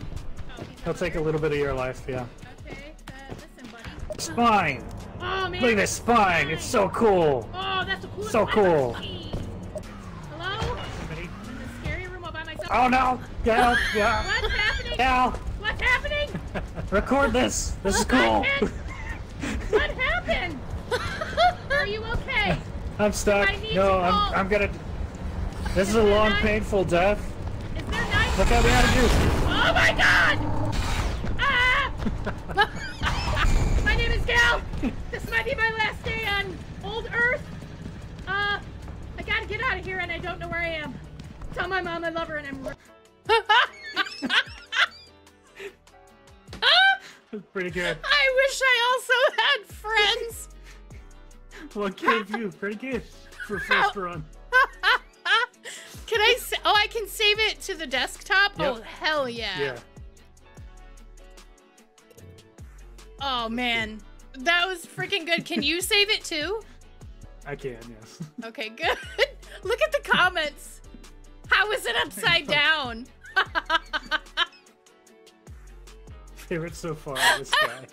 oh, he's He'll take a little bit of your life, yeah. Okay, uh, listen, buddy. Spine. Oh man. Look at this spine. It's so cool. Oh, that's a cool. So cool. Room all by myself. Oh no! Gal, *laughs* Gal, What's happening? Gal, What's happening? record this. This is cool. What happened? Are you okay? I'm stuck. No, I'm. I'm gonna. This is a long, knife? painful death. Is there knife? Look out behind you. Oh my god! Ah! *laughs* my name is Gal. This might be my last day on old Earth. Uh, I gotta get out of here and I don't know where I am. Tell my mom I love her and I'm. Pretty good. *laughs* I wish I also had friends. *laughs* What gave you? Pretty good for *laughs* first run. can I? Sa- oh, I can save it to the desktop. Oh, hell yeah. Yeah. Oh man, that was freaking good. Can you save it too? I can. Yes. Okay, good. Look at the comments. How is it upside *laughs* down? Favorite so far. This guy.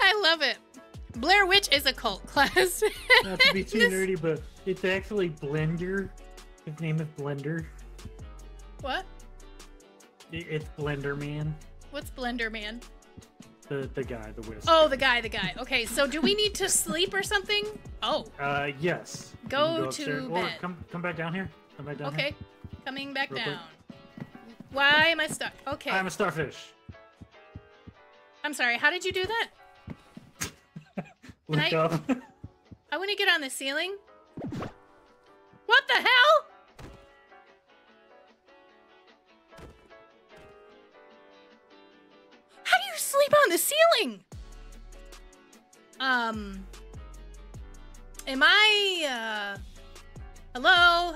I love it. Blair Witch is a cult class. Not to be too *laughs* This- nerdy, but it's actually Blender. His name is Blender. What? It's Blender Man. What's Blender Man? The the guy, the wisp. Oh, the guy, the guy. Okay, so do we need to sleep or something? Oh, Uh, yes. You Go to upstairs. Or bed. come come back down here. Come back down okay. Coming back Real quick. down. Why am I stuck? Okay. I'm a starfish. I'm sorry. How did you do that? *laughs* Look I- up. *laughs* I want to get on the ceiling. What the hell? You sleep on the ceiling? Um. Am I, uh. Hello?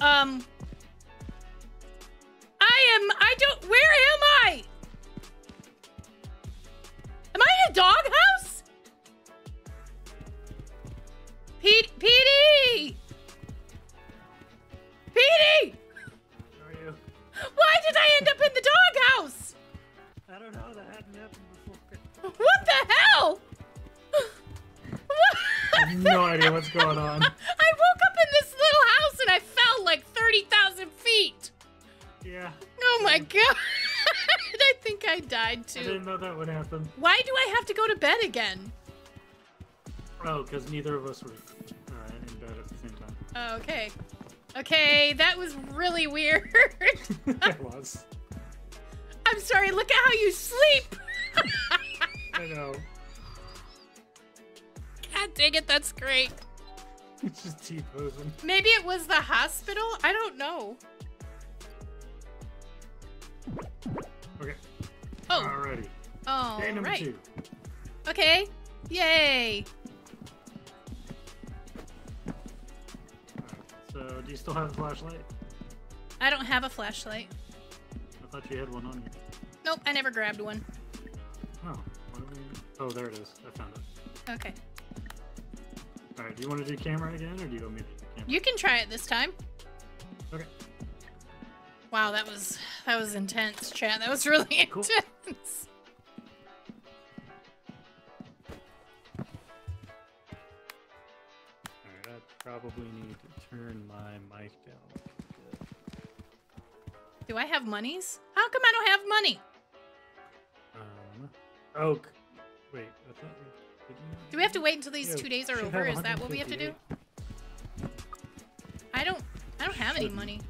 Um. I am. I don't. Where am I? Am I in a doghouse? Pete, Petey! Petey! Did I end up in the doghouse? I don't know. That hadn't happened before. What the hell? I have no idea what's going on. I woke up in this little house and I fell like 30,000 feet. Yeah. Oh my god. *laughs* I think I died too. I didn't know that would happen. Why do I have to go to bed again? Oh, because neither of us were uh, in bed at the same time. Oh, okay. Okay, that was really weird. *laughs* it was. I'm sorry, look at how you sleep. I know. God dang it, that's great. It's just T-posing. Maybe it was the hospital? I don't know. Okay. Oh, Alrighty. oh, Day number right. two. Okay. Yay. Do you still have a flashlight? I don't have a flashlight. I thought you had one on you. Nope, I never grabbed one. Oh, what do we... Oh, there it is. I found it. Okay. All right. Do you want to do camera again, or do you want me to do camera? You can try it this time. Okay. Wow, that was that was intense, chat. That was really Cool. *laughs* intense. Probably need to turn my mic down. Do I have monies? How come I don't have money? Um. Oh. Wait. I thought we. Did you... Do we have to wait until these Yeah, two days are over? Is that what we have to do? I don't I don't have any Shouldn't. money.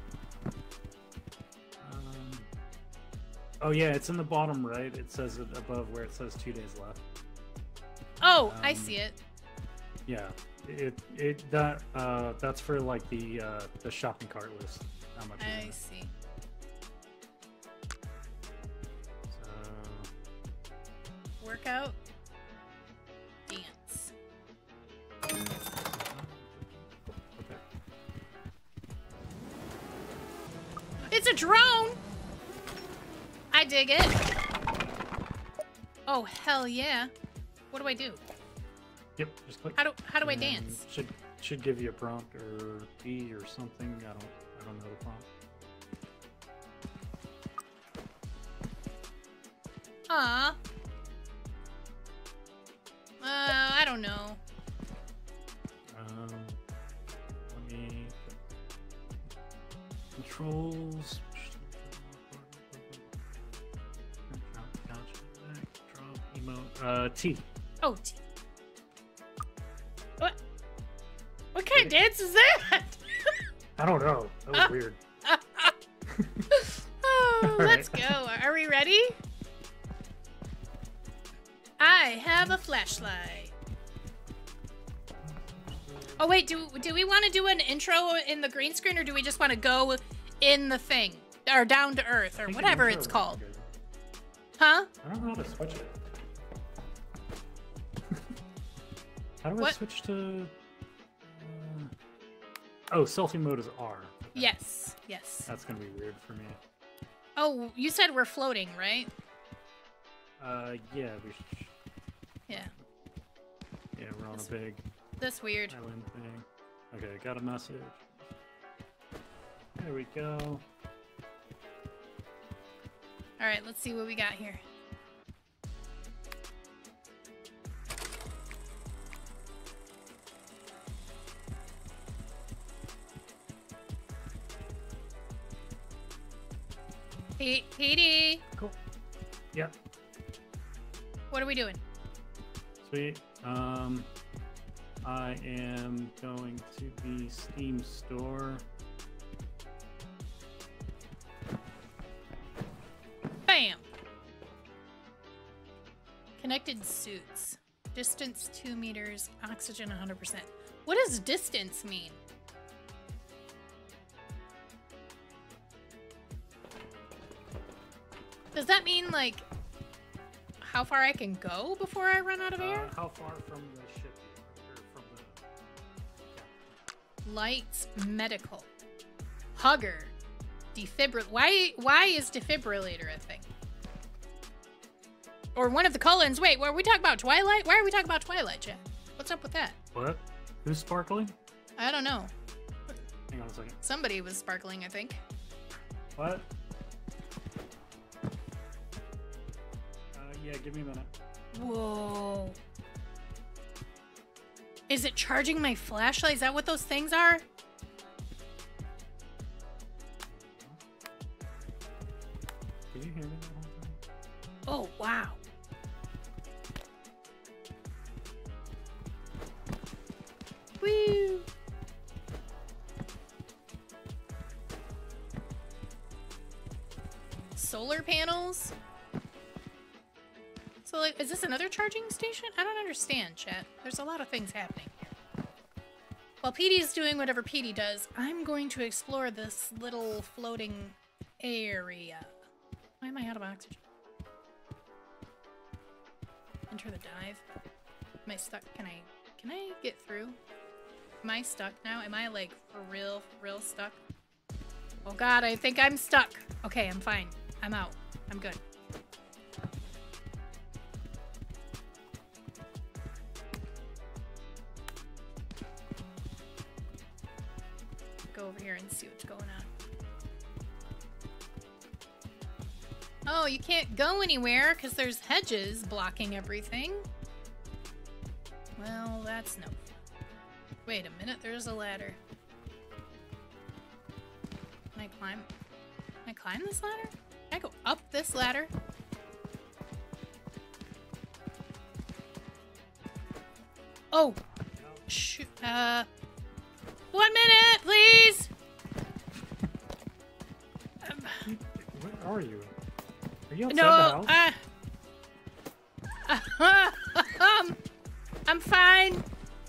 Um, oh yeah, it's in the bottom right. It says it above where it says two days left. Oh, I Um, see it. Yeah, it it that uh that's for like the uh the shopping cart list. I see. So... Workout, dance. Okay. It's a drone. I dig it. Oh hell yeah! What do I do? Yep, just click. How do how do I dance? Should should give you a prompt or B or something. I don't I don't know the prompt. Aw. Uh, I don't know. Um, let me controls. Drop emote. Uh, T. Oh, t- What kind of dance is that? I don't know. That was Ah. weird. *laughs* oh, let's right. go. Are we ready? I have a flashlight. Oh wait, do do we want to do an intro in the green screen, or do we just want to go in the thing, or down to earth, or whatever it's called? good. Huh? I don't know how to switch it. how do I What? switch to? Oh, selfie mode is R. Okay. Yes. Yes. That's gonna be weird for me. Oh, you said we're floating, right? Uh, yeah, we should. Yeah. Yeah, we're on That's- a big That's weird. island thing. Okay, got a message. There we go. All right, let's see what we got here. Hey, Petey, Cool. Yep. what are we doing? Sweet. Um, I am going to the Steam store. Bam! Connected suits. Distance 2 meters, oxygen 100%. What does distance mean? Does that mean, like, how far I can go before I run out of air? Uh, how far from the ship? you Or from the... Lights medical. Hugger. Defibrill. Why? Why is defibrillator a thing? Or one of the Cullens. Wait, were we talking about Twilight? Why are we talking about Twilight, Jen? What's up with that? What? Who's sparkling? I don't know. Hang on a second. Somebody was sparkling, I think. What? Yeah, give me a minute. Whoa. Is it charging my flashlight? Is that what those things are? Did you hear me that whole time? Oh, wow. Woo. Solar panels? So, like, is this another charging station? I don't understand, chat. There's a lot of things happening. While Petey's doing whatever Petey does, I'm going to explore this little floating area. Why am I out of oxygen? Enter the dive. Am I stuck? Can I can I get through? Am I stuck now? Am I like for real, for real stuck? Oh god, I think I'm stuck. Okay, I'm fine. I'm out. I'm good. Over here and see what's going on. Oh, you can't go anywhere because there's hedges blocking everything. Well, that's no fun. Wait a minute, there's a ladder. Can I climb? Can I climb this ladder? Can I go up this ladder? Oh! Shoot. Uh. One minute, please! Where are you? Are you outside no, the house? uh, *laughs* um, I'm fine.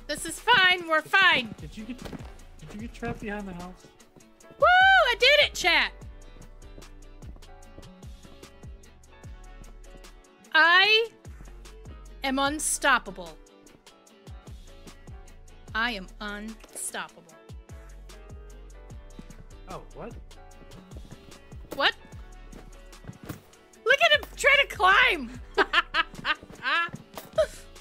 This is fine. We're fine. Did you get Did you get trapped behind the house? Woo! I did it, chat. I am unstoppable. I am unstoppable. Oh, what? What? Look at him try to climb. *laughs*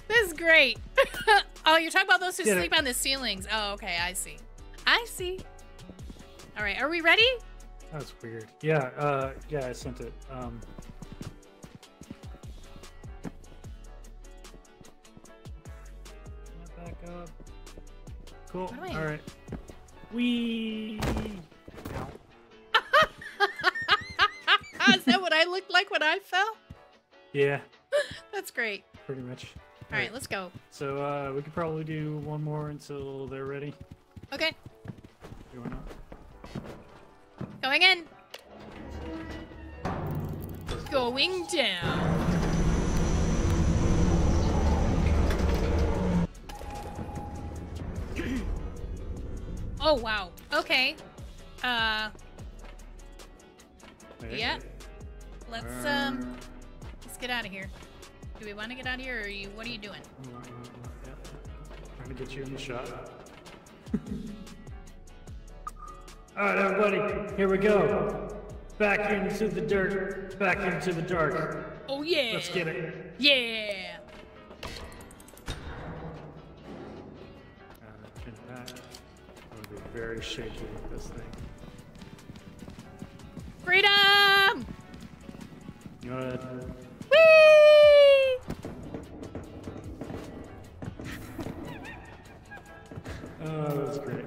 this is great. *laughs* oh, you're talking about those who Get it. sleep on the ceilings. Oh, okay. I see. I see. All right. Are we ready? That's weird. Yeah, uh, yeah, I sent it. Um, back up. Cool. What do I- All right. We. I looked like when I fell? Yeah, *laughs* That's great. pretty much. All right, let's go. So uh, we could probably do one more until they're ready. Okay, wanna? going in. Going down. oh wow. Okay. Uh, Wait, yeah. Let's um, let's get out of here. Do we want to get out of here, or are you? What are you doing? Yeah. Trying to get you in the shot. *laughs* All right, everybody, here we go. Back into the dirt, back into the dark. Oh yeah. Let's get it. Yeah. Chin back. I'm gonna be very shaky with this thing. Freedom. You? Whee! Oh, that was great.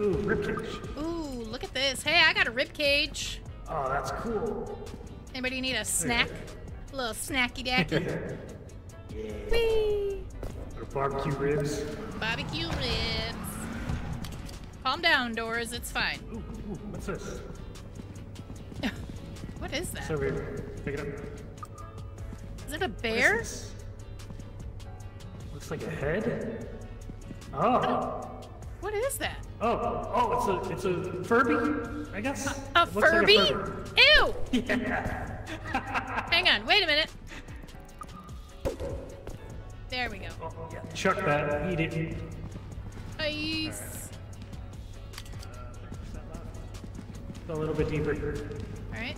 Ooh, ribcage. Ooh, look at this. Hey, I got a rib cage. Oh, that's cool. Anybody need a snack? A little snacky *laughs* dacky. Whee! Or barbecue ribs. Barbecue ribs. Calm down, Doors. It's fine. Ooh, ooh, what's this? What is It's that? over here. Pick it up. Is it a bear? Looks like a head. Oh. oh. What is that? Oh, oh, it's a it's a Furby, I guess. A It looks like Furby? Ew! *laughs* Yeah. Hang on, wait a minute. There we go. Oh, yeah. Chuck that. Eat it. Ice. A little bit deeper. Alright.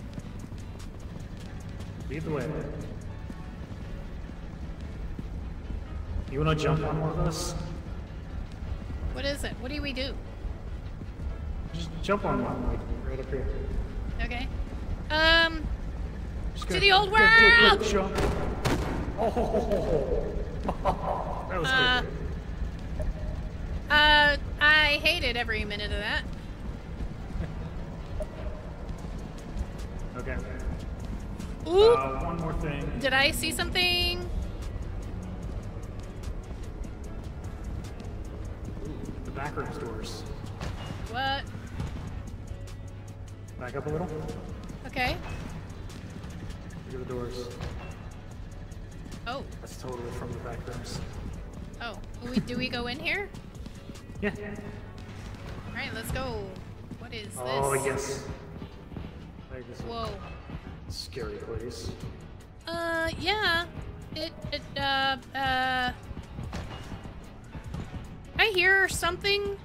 Lead the way. You want to jump on one of us? What is it? What do we do? Just jump on one, like right up here. Okay. Um, Just To the old go- go- go, world! jump. Oh, *laughs* that was Uh, good. uh, I hated every minute of that. *laughs* Okay. Ooh, Uh, one more thing. did I see something? The backroom doors. What? Back up a little. Okay. Look at the doors. Oh, That's totally from the back rooms. oh. Do we, do we go in here? Yeah. All right, let's go. What is this? Oh yes. Whoa. Scary place. Uh, yeah. It, it, uh, uh. I hear something.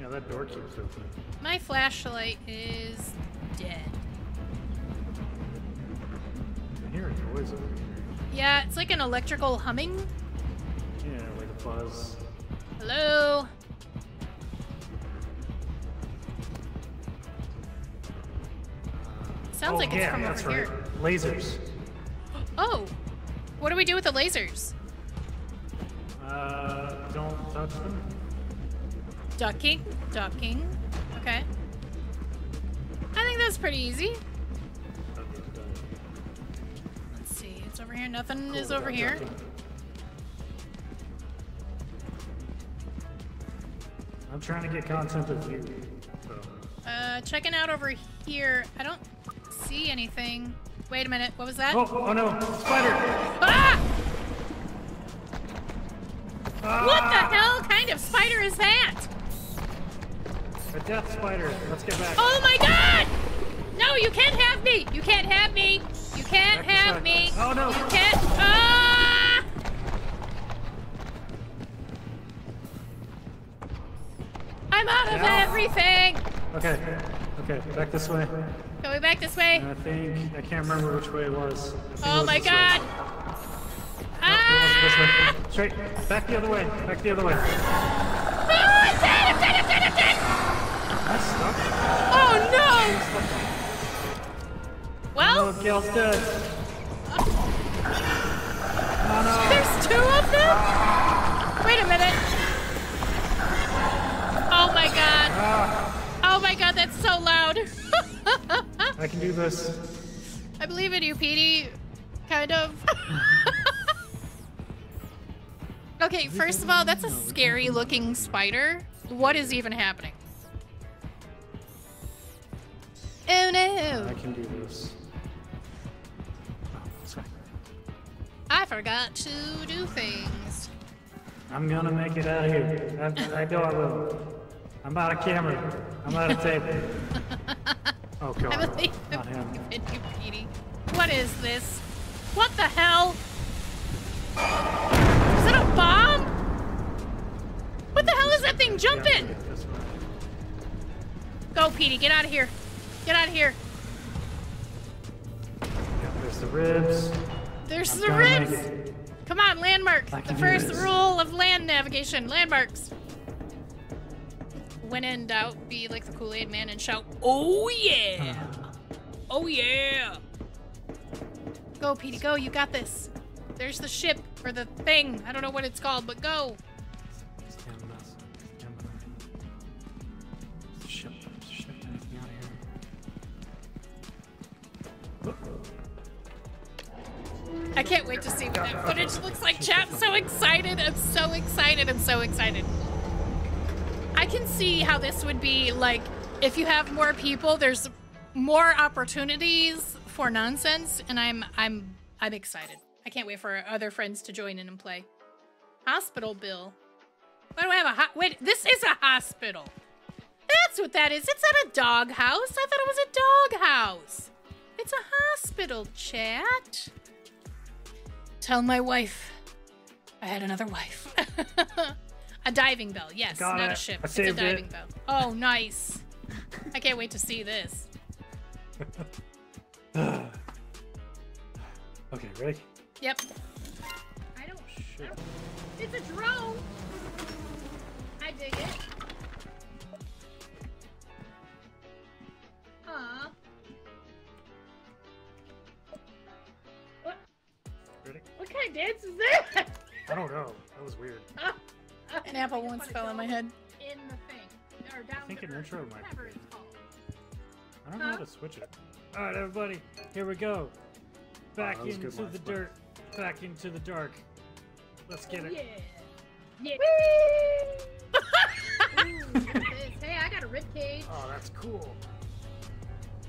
Yeah, that door keeps opening. My flashlight is dead. I hear a noise over here. Yeah, it's like an electrical humming. Yeah, like a buzz. Hello? Sounds oh, like it's from that's over right. here. Lasers. Oh, what do we do with the lasers? Uh, don't touch them. Ducking, ducking. Okay. I think that's pretty easy. Let's see, it's over here. Nothing is over here. ducking. I'm trying to get content of you. So. Uh, checking out over here. I don't see anything. Wait a minute. What was that? Oh, oh no, spider! Ah! Ah! What the hell kind of spider is that? A death spider. Let's get back. Oh my god! No, you can't have me! You can't have me! You can't Back have me! Oh, no. You can't. Ah! I'm out of everything! Okay. Okay, back this way. Going back this way. I think I can't remember which way it was. Think it Oh was my god. No, Ah! way. Straight. Back the other way. Back the other way. Oh, I'm dead, I'm dead, I'm dead, I'm dead. I'm stuck. Oh no. Well, Oh, Gail's dead. there's two of them? Wait a minute. Oh my god. Oh my god, that's so loud. I can do this. I believe in you, Petey. Kind of. *laughs* okay, first of all, that's a scary looking spider. What is even happening? Oh no. I can do this. Oh. I forgot to do things. I'm gonna make it out of here. I, I know I will. I'm out of camera. I'm out of tape. *laughs* Oh I god. believe Not him. you, Petey. What is this? What the hell? Is it a bomb? What the hell is that thing jumping? Yeah, this way. Go, Petey, get out of here. Get out of here. Yeah, there's the ribs. There's I'm the ribs. Come on, landmark. The first rule of land navigation landmarks. When in doubt, be like the Kool Aid man and shout, Oh yeah! Oh yeah! Go, Petey, go. You got this. There's the ship or the thing. I don't know what it's called, but go. Stand this. Stand by. Ship, ship, anything out of here? I can't wait to see what that footage looks like, chat. I'm so excited. I'm so excited. I'm so excited. I can see how this would be like if you have more people, there's more opportunities for nonsense, and I'm I'm I'm excited. I can't wait for other friends to join in and play. Hospital bill. Why do I have a ho- wait? This is a hospital. That's what that is. It's not a dog house. I thought it was a dog house. It's a hospital, chat. Tell my wife I had another wife. *laughs* a diving bell, yes, Got not a ship. I It's a saved it. diving bell. Oh, nice. I can't wait to see this. *sighs* Okay, ready? Yep. I don't. I don't it's a drone. I dig it. Aw. What? Ready? What kind of dance is that? I don't know. That was weird. *laughs* An apple once fell on my head. In the thing, or down think an earth, intro might be. I don't know how to switch it. All right, everybody, here we go. Back that was a good into one. the dirt. Back into the dark. Let's get it. Yeah. Yeah. Ooh, look at this. Hey, I got a rib cage. Oh, that's cool.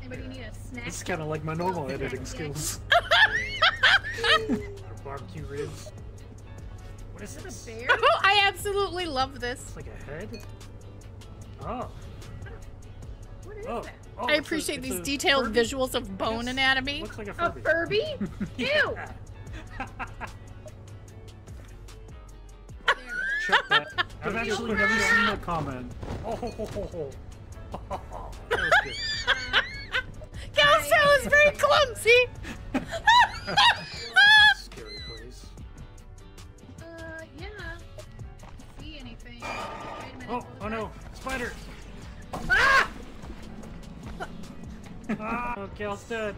Anybody need a snack? This is kind of like my normal Oh, editing skills. *laughs* barbecue ribs. What is Is it a bear? Oh, *laughs* I absolutely love this. It's like a head. Oh. What oh. is Oh. that? oh I it's a- appreciate these detailed Furby? visuals of bone Yes. anatomy. Looks like a A Furby. Furby? *laughs* Ew! Yeah. There. *laughs* Check that. I've actually never seen that comment. Oh, ho, ho, ho, ho. that was good. GalSal is very clumsy. Cal's dead.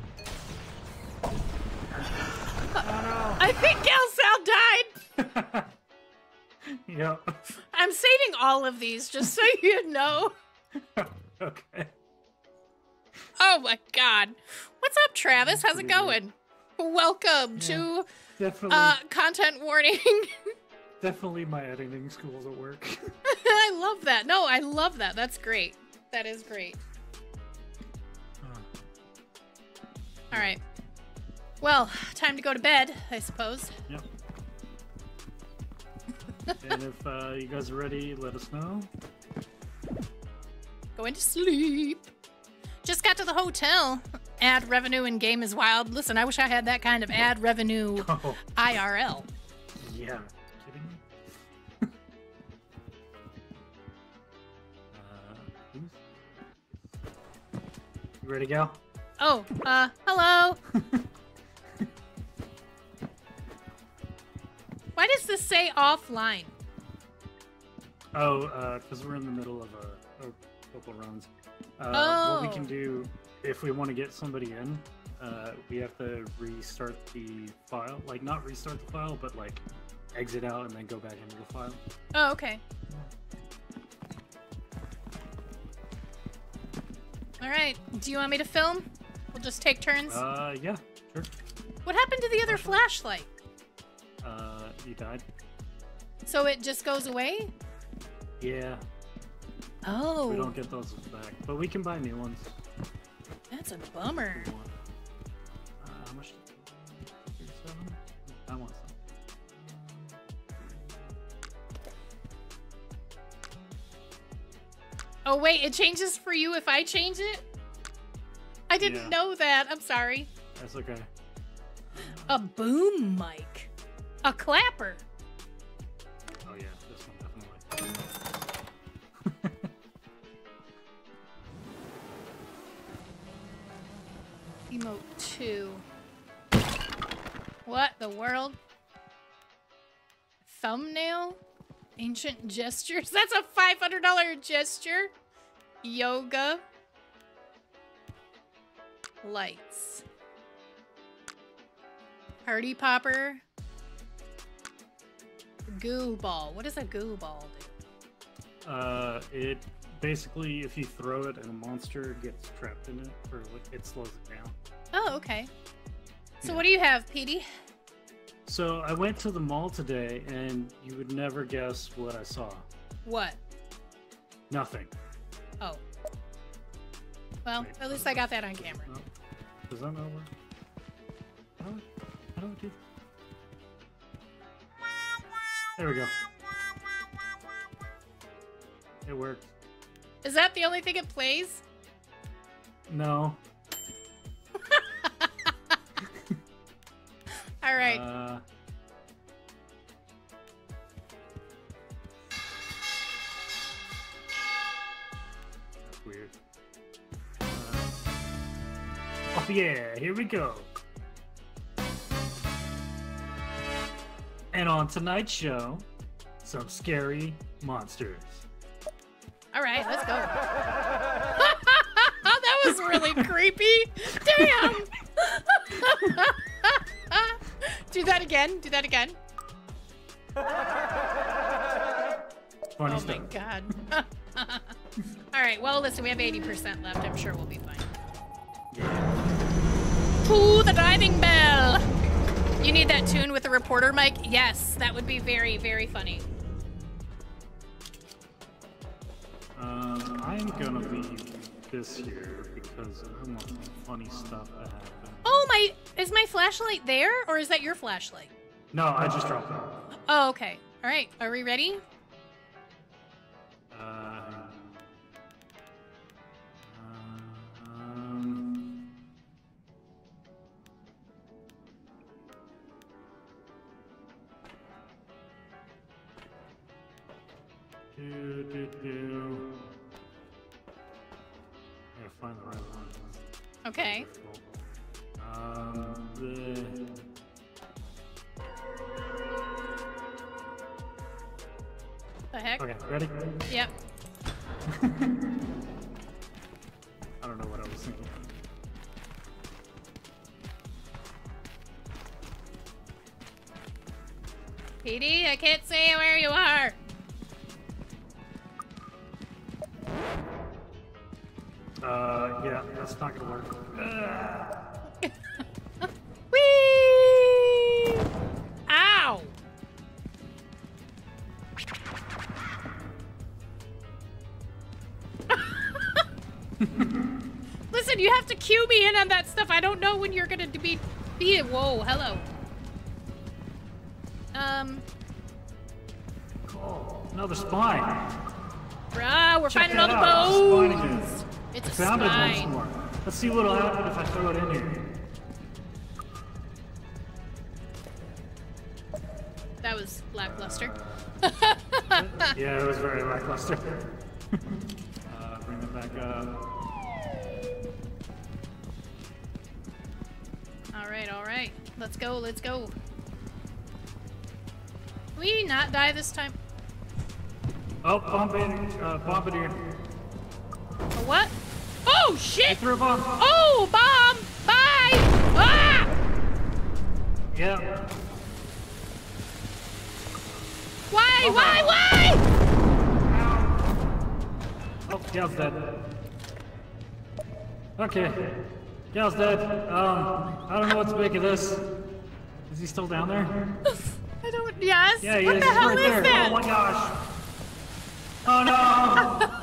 Oh I think GalSal died. *laughs* yep. I'm saving all of these just so *laughs* you know. *laughs* okay. Oh my god. What's up, Travis? How's it going? Welcome to Definitely, uh content warning. definitely my editing schools at work. I love that. No, I love that. That's great. That is great. All right. Well, time to go to bed, I suppose. Yep. and if uh, you guys are ready, let us know. Going to sleep. Just got to the hotel. Ad revenue in game is wild. Listen, I wish I had that kind of ad revenue *laughs* Oh, IRL. yeah. Kidding me? *laughs* uh. You ready, Gal? Oh, uh, hello. *laughs* Why does this say offline? Oh, uh, because we're in the middle of a, a couple runs. Uh, What we can Oh. do if we want to get somebody in, uh, we have to restart the file. Like not restart the file, but like exit out and then go back into the file. Oh, okay. All right. Do you want me to film? We'll just take turns. Uh, yeah, sure. what happened to the other flashlight? Uh, you died. So it just goes away? Yeah, Oh, we don't get those back, but we can buy new ones. that's a bummer. Uh, how much? I want some. Oh wait, it changes for you if I change it? I didn't Yeah. know that. I'm sorry. That's okay. A boom mic. A clapper. Oh yeah, this one definitely. *laughs* Emote 2. What the world? Thumbnail? Ancient gestures? *laughs* That's a $500 gesture. Yoga. Lights. Party popper. Goo ball. What does a goo ball do? Uh, it basically, if you throw it and a monster gets trapped in it, or like, it slows it down. Oh, okay. So Yeah. what do you have, Petey? So I went to the mall today, and you would never guess what I saw. What? Nothing. Well, at least I got that on camera. Does that not work? How do, how do I do? There we go. It worked. Is that the only thing it plays? No. *laughs* All right. Uh, that's weird. Oh yeah, here we go. And on tonight's show, some scary monsters. All right, let's go. *laughs* that was really creepy. Damn. *laughs* Do that again. Do that again. Funny Oh stuff. my god. *laughs* All right. Well, listen, we have 80% left. I'm sure we'll be fine. Yeah. To the diving bell. You need that tune with the reporter mic? Yes, that would be very, very funny. Um, I'm gonna leave this here because I want some funny stuff to happen. Oh my! Is my flashlight there, or is that your flashlight? No, I just dropped it. Oh, okay. All right. Are we ready? Do, do, do. I gotta find the right one. Okay. Um, the. The heck? Okay, ready? Yep. *laughs* I don't know what I was thinking. Petey, I can't say where you are. Uh, yeah, that's not gonna work. *laughs* Whee! Ow! *laughs* Listen, you have to cue me in on that stuff. I don't know when you're gonna be be whoa, hello. Um, another spine. bruh, we're Check finding all the bones. It once more. Let's see what'll happen if I throw it in here. That was lackluster. *laughs* Yeah, it was very lackluster. *laughs* uh, bring it back up. All right, all right. Let's go, let's go. We not die this time? Oh, bombardier. Uh, bombardier. Oh, shit! Through a bomb. Oh, bomb! Bye! Ah! Yeah. Why, why, why? Oh, Gal's dead. Okay. Gal's dead. Um, I don't know what to make of this. Is he still down there? I don't, yes? Yeah, he what is. the He's hell right is there. that? Oh my gosh. Oh no! *laughs*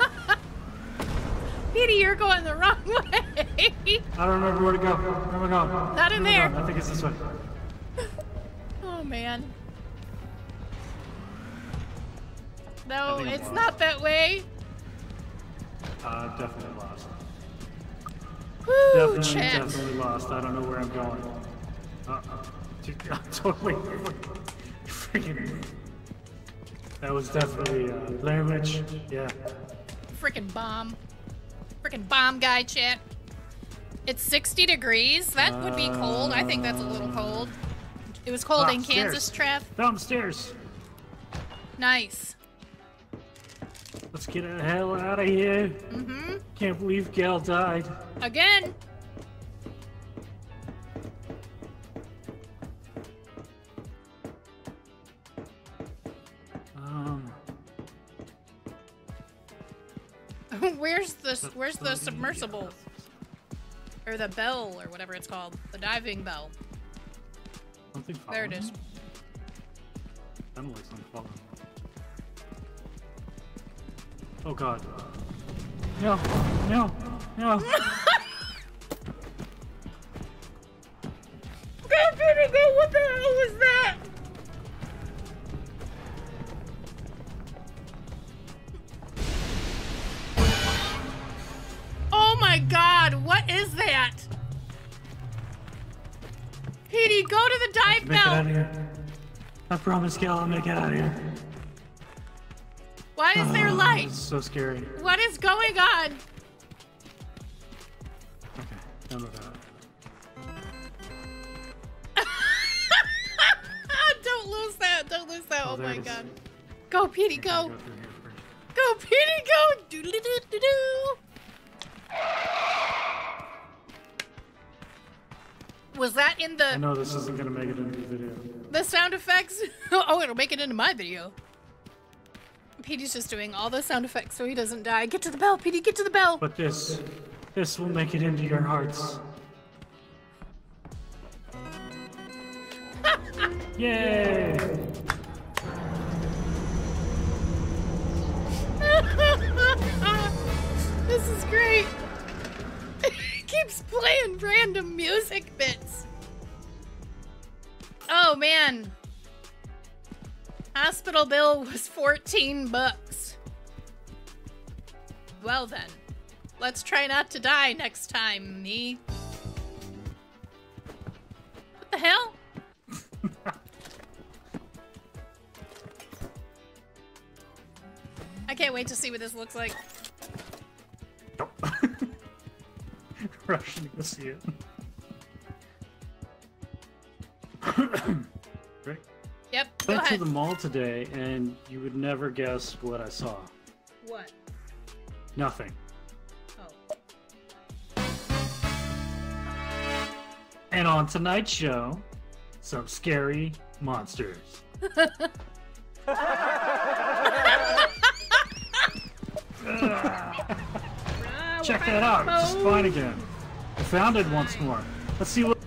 Petey, you're going the wrong way. *laughs* I don't remember where to go. Where am I going? Not in there. I think it's this way. *laughs* oh, man. No, it's lost. not that way. Uh, definitely lost. Woo, Definitely, chat. definitely lost. I don't know where I'm going. Uh-uh. Dude, I'm *laughs* totally freaking. That was definitely uh, Witch. Yeah. Freaking bomb. Freaking bomb guy, chat. It's 60 degrees. That would be cold. I think that's a little cold. It was cold Ah, in Kansas. Trev. Downstairs. Nice. Let's get the hell out of here. Mm-hmm. Can't believe Gal died. Again. *laughs* where's the where's the submersible or the bell or whatever it's called, the diving bell? something There it is. like something. Oh god. No, no, no. Go, Benny, go! What the hell was that? My god, what is that? Petey, go to the dive Make it out of here. I promise, Gal, I'll make it out of here. Why is there Oh, light? So scary. What is going on? Okay, with that. *laughs* Don't lose that. Don't lose that. Oh, Oh, my god. Go, Petey, go. go through. Go, Petey, go. Doodle-doo-doo-doo. Was that in I the know this isn't gonna make it into the video. the sound effects? *laughs* oh, it'll make it into my video. Petey's just doing all the sound effects so he doesn't die. Get to the bell, Petey. Get to the bell. But this, this will make it into your hearts. *laughs* Yay! *laughs* this is great. *laughs* Keeps playing random music bits. Oh man. Hospital bill was 14 bucks. Well then. Let's try not to die next time, me. What the hell? *laughs* I can't wait to see what this looks like. *laughs* *laughs* Rushing to go see it. *coughs* Ready? Yep, go Went to the mall today, and you would never guess what I saw. What? Nothing. Oh. And on tonight's show, some scary monsters. *laughs* *laughs* Check that out. It's just fine again. I found it once more. Let's see what.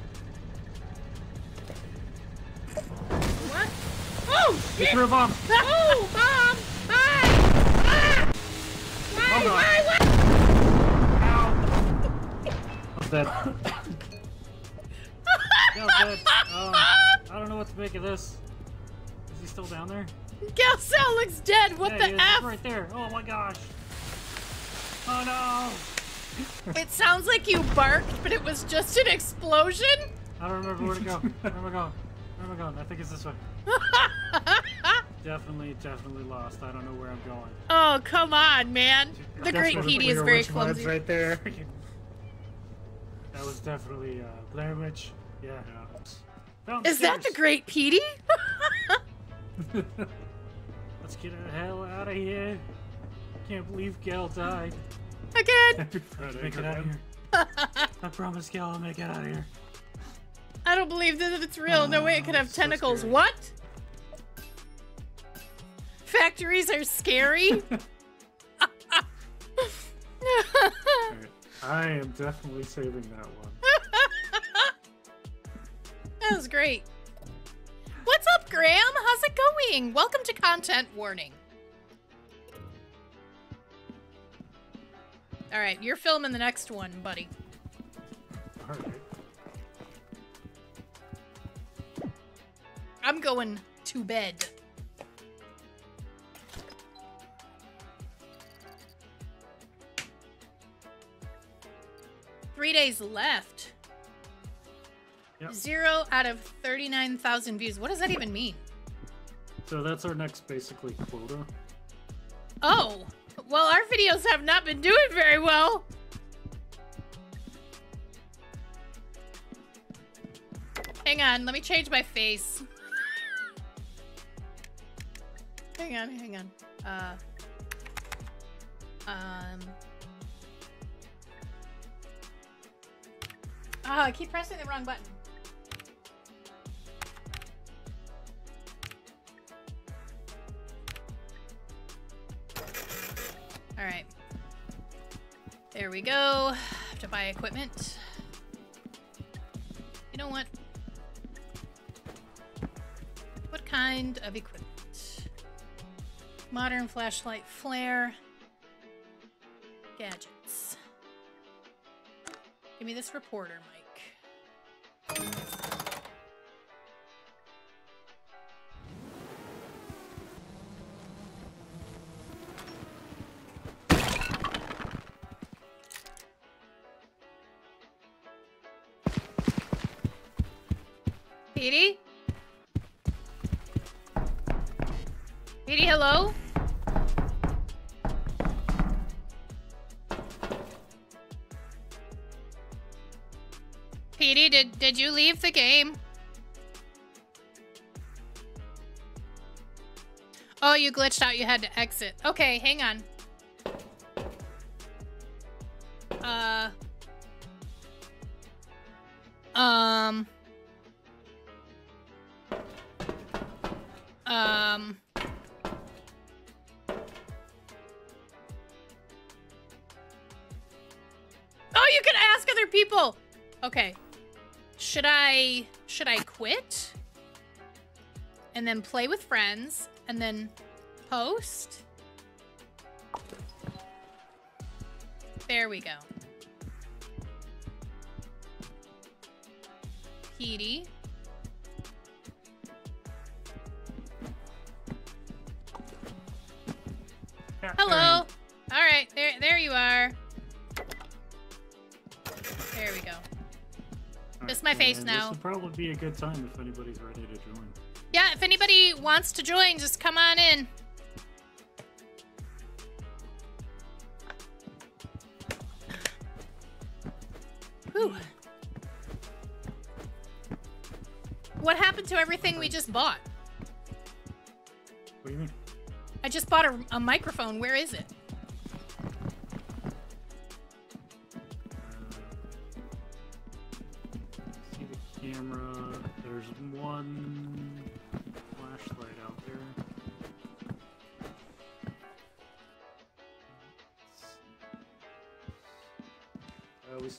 What? Oh, Get shit! through a bomb. *laughs* Oh, Mom! Hi! Ah! Why, Hold on. why, why? How's that? How's that? Um, I don't know what to make of this. Is he still down there? Galsal looks dead. What yeah, the he is. F? He's right there. Oh my gosh. Oh no. It sounds like you barked, but it was just an explosion. I don't remember where to go. Where am I going? Where am I going? I think it's this way. *laughs* Definitely, definitely lost. I don't know where I'm going. oh, come on, man. The Great Definitely Petey is very clumsy. right there. *laughs* that was definitely uh, Blair Witch. Yeah. Is that the great Petey? *laughs* Let's get the hell out of here. Can't believe Gal died. Again. *laughs* Let's make it out of here. I promise Gal I'll make it out of here. I don't believe that it's real. No way it could Oh, have so tentacles. scary. what? Factories are scary? *laughs* *laughs* Alright. I am definitely saving that one. that was great. What's up, Graham? How's it going? Welcome to Content Warning. All right, you're filming the next one, buddy. Alright. I'm going to bed. Three days left. Yep. Zero out of 39,000 views. What does that even mean? So that's our next basically quota. Oh, well, our videos have not been doing very well. Hang on, let me change my face. hang on, hang on. Uh, um. Oh, I keep pressing the wrong button. We go. Have to buy equipment. You know what? What kind of equipment? Modern flashlight flare. Gadgets. Give me this reporter mic. Did you leave the game? Oh, you glitched out. You had to exit. Okay, hang on. Play with friends and then post? There we go. Petey. Hello. All right, there, there you are. There we go. Alright, Just my face now. This would probably be a good time if anybody's ready to join. Yeah, if anybody wants to join, just come on in. Whew. What happened to everything we just bought? What do you mean? I just bought a, a microphone. Where is it?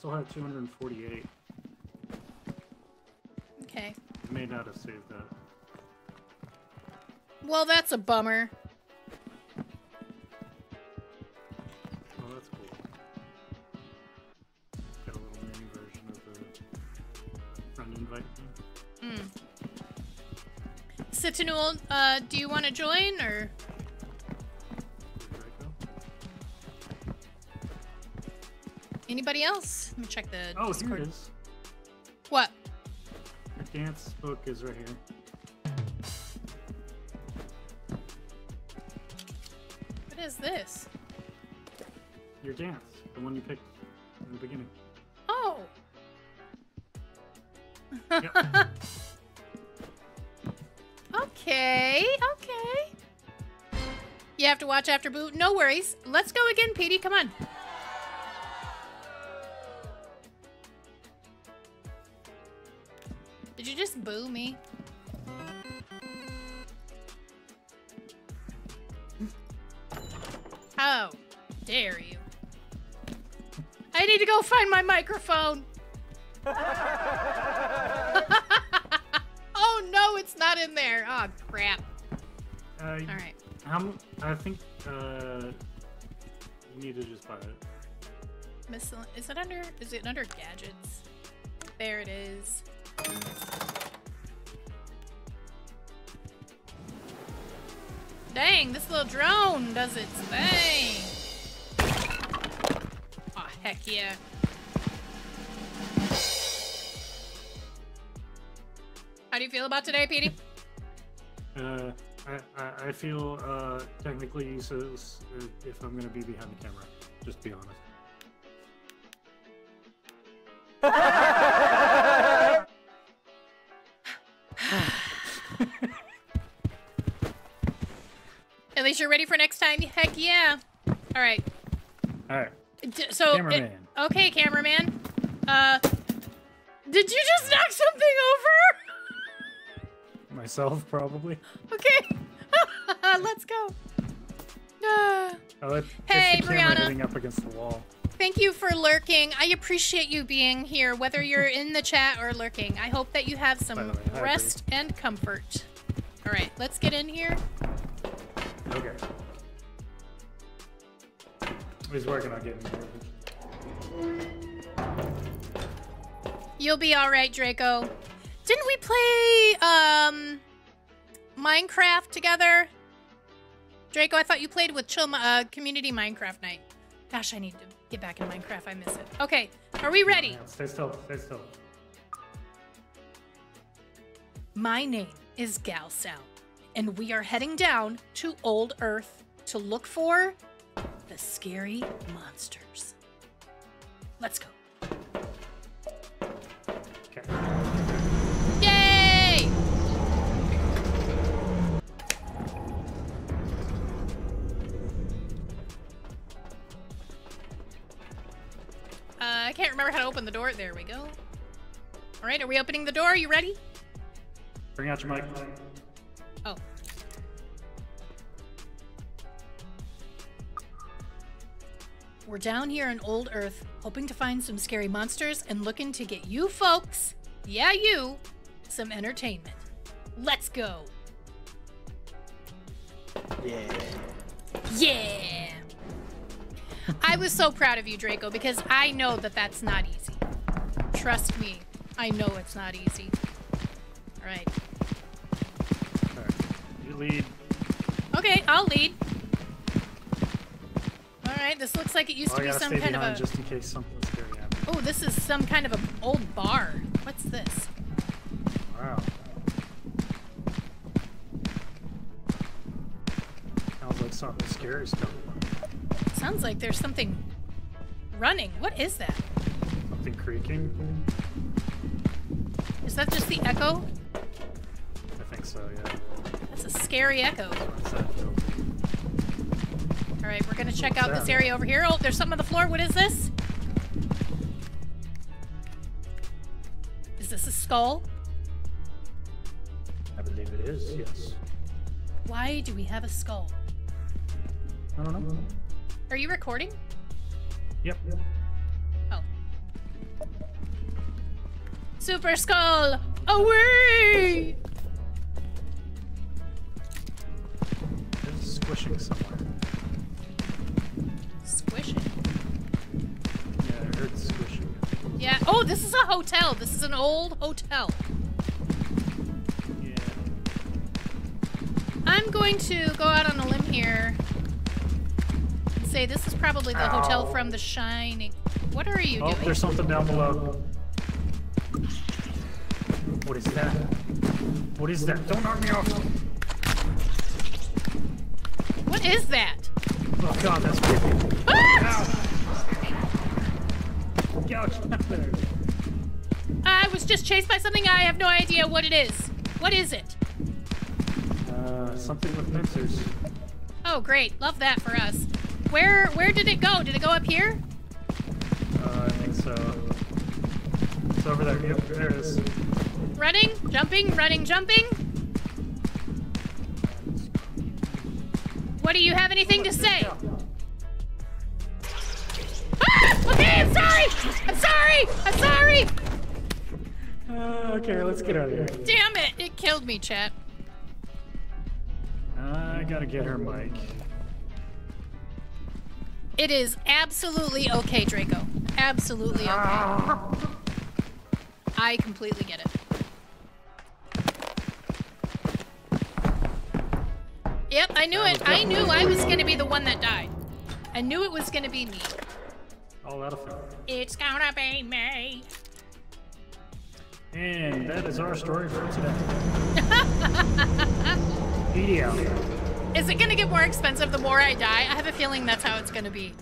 Still have 248. Okay. I may not have saved that. Well, that's a bummer. Oh, that's cool. Got a little mini version of the friend invite thing. Mm. Sitanul, uh, do you want to join or? Anybody else? Let me check the Oh, Discord. here it is. What? Your dance book is right here. What is this? Your dance, the one you picked in the beginning. Oh. Yep. *laughs* Okay, okay. You have to watch after Boo. No worries. Let's go again, Petey. Come on. Boo me? How dare you? I need to go find my microphone. *laughs* oh no, it's not in there. Oh crap. Uh, All right. How m- I think uh, you need to just buy it. Is it under? Is it under gadgets? There it is. Dang, this little drone does its thing. Oh heck yeah. How do you feel about today, Petey? Uh, I, I, feel uh, technically useless if I'm gonna be behind the camera. Just be honest. Least you're ready for next time. Heck yeah. All right. All right, D- so it- okay, cameraman. Uh, did you just knock something over? *laughs* Myself probably. Okay. *laughs* Let's go. *sighs* I let Hey, Brianna. hitting up against the wall. Thank you for lurking. I appreciate you being here, whether you're in the chat or lurking. I hope that you have some way, rest and comfort. All right, let's get in here. Okay. He's working on getting there. You'll be all right, Draco. Didn't we play um Minecraft together? Draco, I thought you played with Chill uh, Community Minecraft Night. Gosh, I need to get back in Minecraft. I miss it. Okay, are we ready? Yeah, stay still. Stay still. My name is Gal Sal, and we are heading down to Old Earth to look for the scary monsters. Let's go. Okay. Yay! Uh, I can't remember how to open the door. There we go. All right, are we opening the door? Are you ready? Bring out your mic. Oh. We're down here in Old Earth, hoping to find some scary monsters and looking to get you folks, yeah, you, some entertainment. Let's go. Yeah. Yeah. I was so proud of you, Draco, because I know that that's not easy. Trust me, I know it's not easy. All right. All right. You lead. Okay, I'll lead. All right, this looks like it used Oh, to be some kind of a. just in case something scary happens. Oh, this is some kind of an old bar. What's this? Wow. Sounds like something scary's coming. Sounds like there's something running. What is that? Something creaking. Is that just the echo? I think so. Yeah. That's a scary echo. What's that building? All right, we're gonna check out this area over here. Oh, there's something on the floor. What is this? Is this a skull? I believe it is. Yes. Why do we have a skull? I don't know. Are you recording? Yep. Oh. Super Skull! Away! Squishing somewhere. Squishing. Yeah, I heard squishing. Yeah. Oh, this is a hotel. This is an old hotel. Yeah. I'm going to go out on a limb here and say this is probably the hotel from The Shining. What are you Oh, doing? Oh, there's something down below. What is that? What is that? Don't knock me off! What is that? Oh god, that's creepy. Ah! Out. *laughs* I was just chased by something. I have no idea what it is. What is it? Uh, something with pincers. Oh, great. Love that for us. Where where did it go? Did it go up here? Uh, I think so. It's over there. Yep, there it is. Running, jumping, running, jumping. What do you have anything to say? Ah! Okay, I'm sorry. I'm sorry. I'm sorry. Uh, okay, let's get out of here. Damn it! It killed me, chat. I gotta get her mic. It is absolutely okay, Draco. Absolutely okay. I completely get it. Yep, I knew it. I knew I was gonna be the one that died. I knew it was gonna be me. All out of fun. It's gonna be me. And that is our story for today. *laughs* Video. Is it gonna get more expensive the more I die? I have a feeling that's how it's gonna be.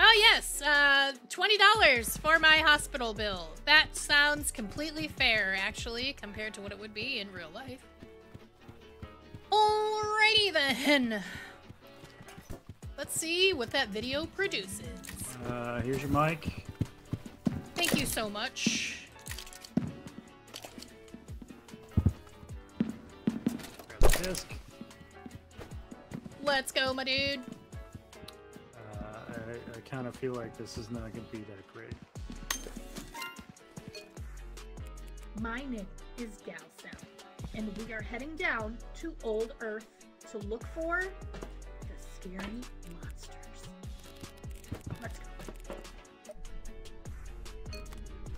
Oh yes, uh, twenty dollars for my hospital bill. That sounds completely fair, actually, compared to what it would be in real life. Alrighty then. Let's see what that video produces. Uh, here's your mic. Thank you so much. Grab the disc. Let's go, my dude. I, I kind of feel like this is not gonna be that great. My name is GalSal, and we are heading down to Old Earth to look for the scary monsters. Let's go.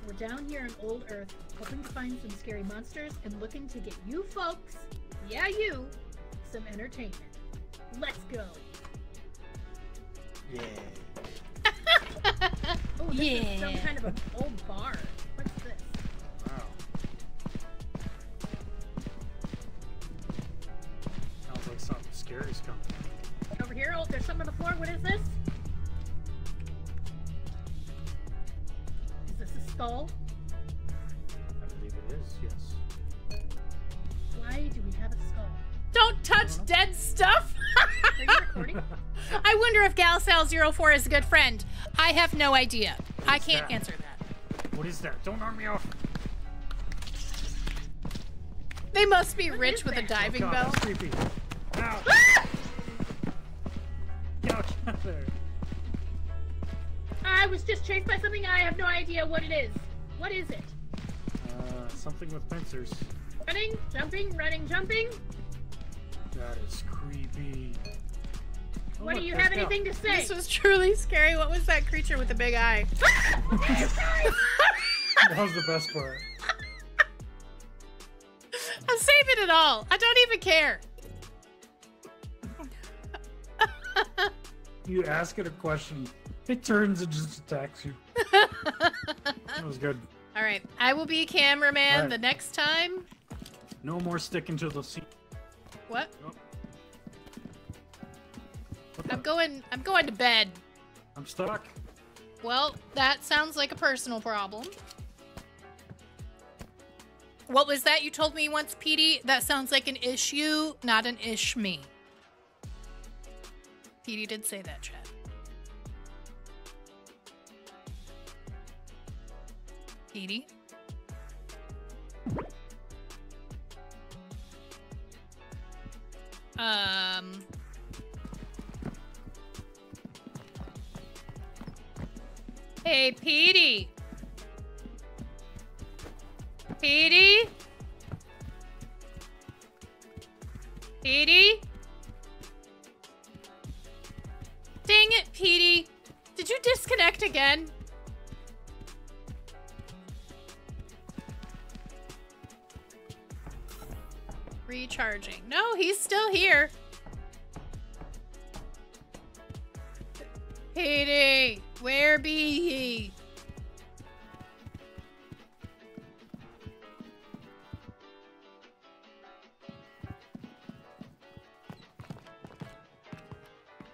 We're down here in Old Earth, hoping to find some scary monsters and looking to get you folks, yeah, you, some entertainment. Let's go. *laughs* Yeah. Oh, this is some kind of an old bar. What's this? Wow. Sounds like something scary's coming. Over here, oh, there's something on the floor. What is this? Is this a skull? XL04 is a good friend. I have no idea. What I can't that? answer that. What is that? Don't arm me off. They must be what rich with that? a diving oh, bell. creepy. Ow. Ah! Get out there. I was just chased by something I have no idea what it is. What is it? Uh, something with pincers. Running, jumping, running, jumping. That is creepy. Oh, What do you have Gal. anything to say? This was truly scary. What was that creature with the big eye? *laughs* That was the best part. *laughs* I'm saving it all. I don't even care. You ask it a question, it turns and just attacks you. That was good. *laughs* All right, I will be a cameraman All right. the next time. No more sticking to the seat. What? Nope. What the- I'm going. I'm going to bed. I'm stuck. Well, that sounds like a personal problem. What was that you told me once, Petey? That sounds like an issue, not an ish me. Petey did say that, Chad. Petey? Um. Hey, Petey. Petey? Petey? Dang it, Petey. Did you disconnect again? Recharging. No, he's still here. Petey, where be he?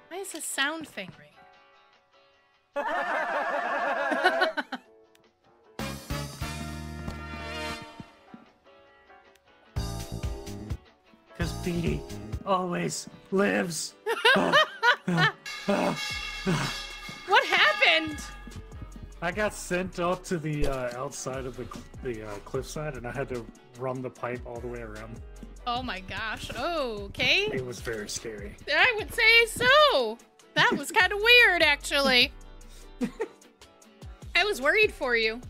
Why is the sound thing ringing? *laughs* Because Petey always lives. oh, oh, oh. What happened? I got sent out to the uh, outside of the the uh, cliffside, and I had to run the pipe all the way around. Oh my gosh. Okay. It was very scary. I would say so. That was kind of weird, actually. *laughs* I was worried for you.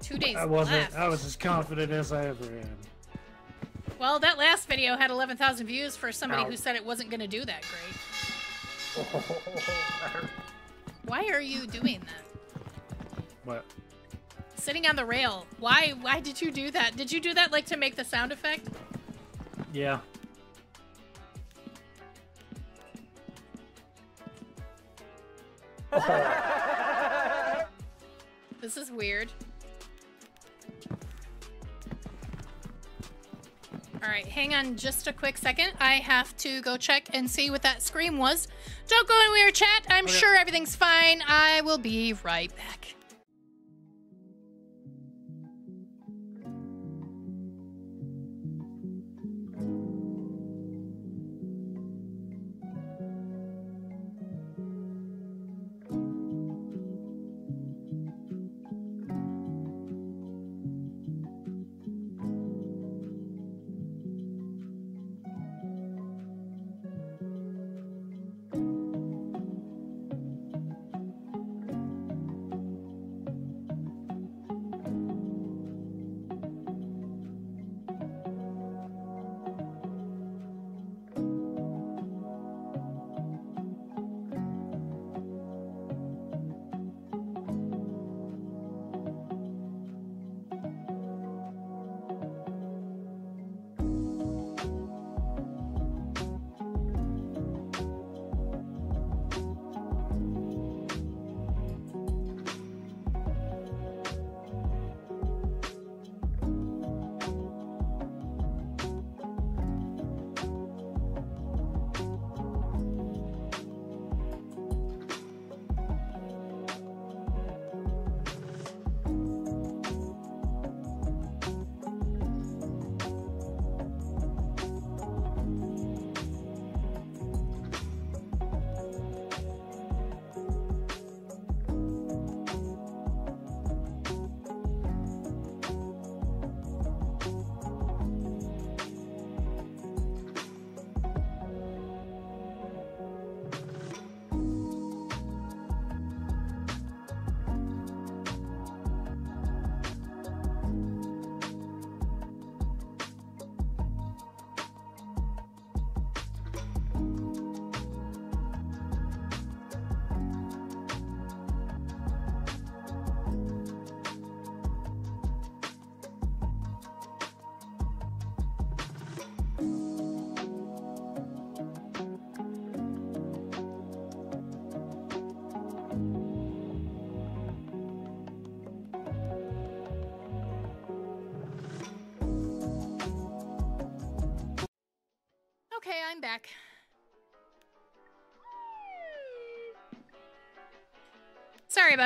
Two days I wasn't. left. I was as confident as I ever am. Well, that last video had 11,000 views for somebody Ow. who said it wasn't going to do that great. Why are you doing that? what? Sitting on the rail. Why why did you do that? Did you do that like to make the sound effect? Yeah. This is weird. All right, hang on just a quick second. I have to go check and see what that scream was. Don't go anywhere, chat. I'm Okay. sure everything's fine. I will be right back.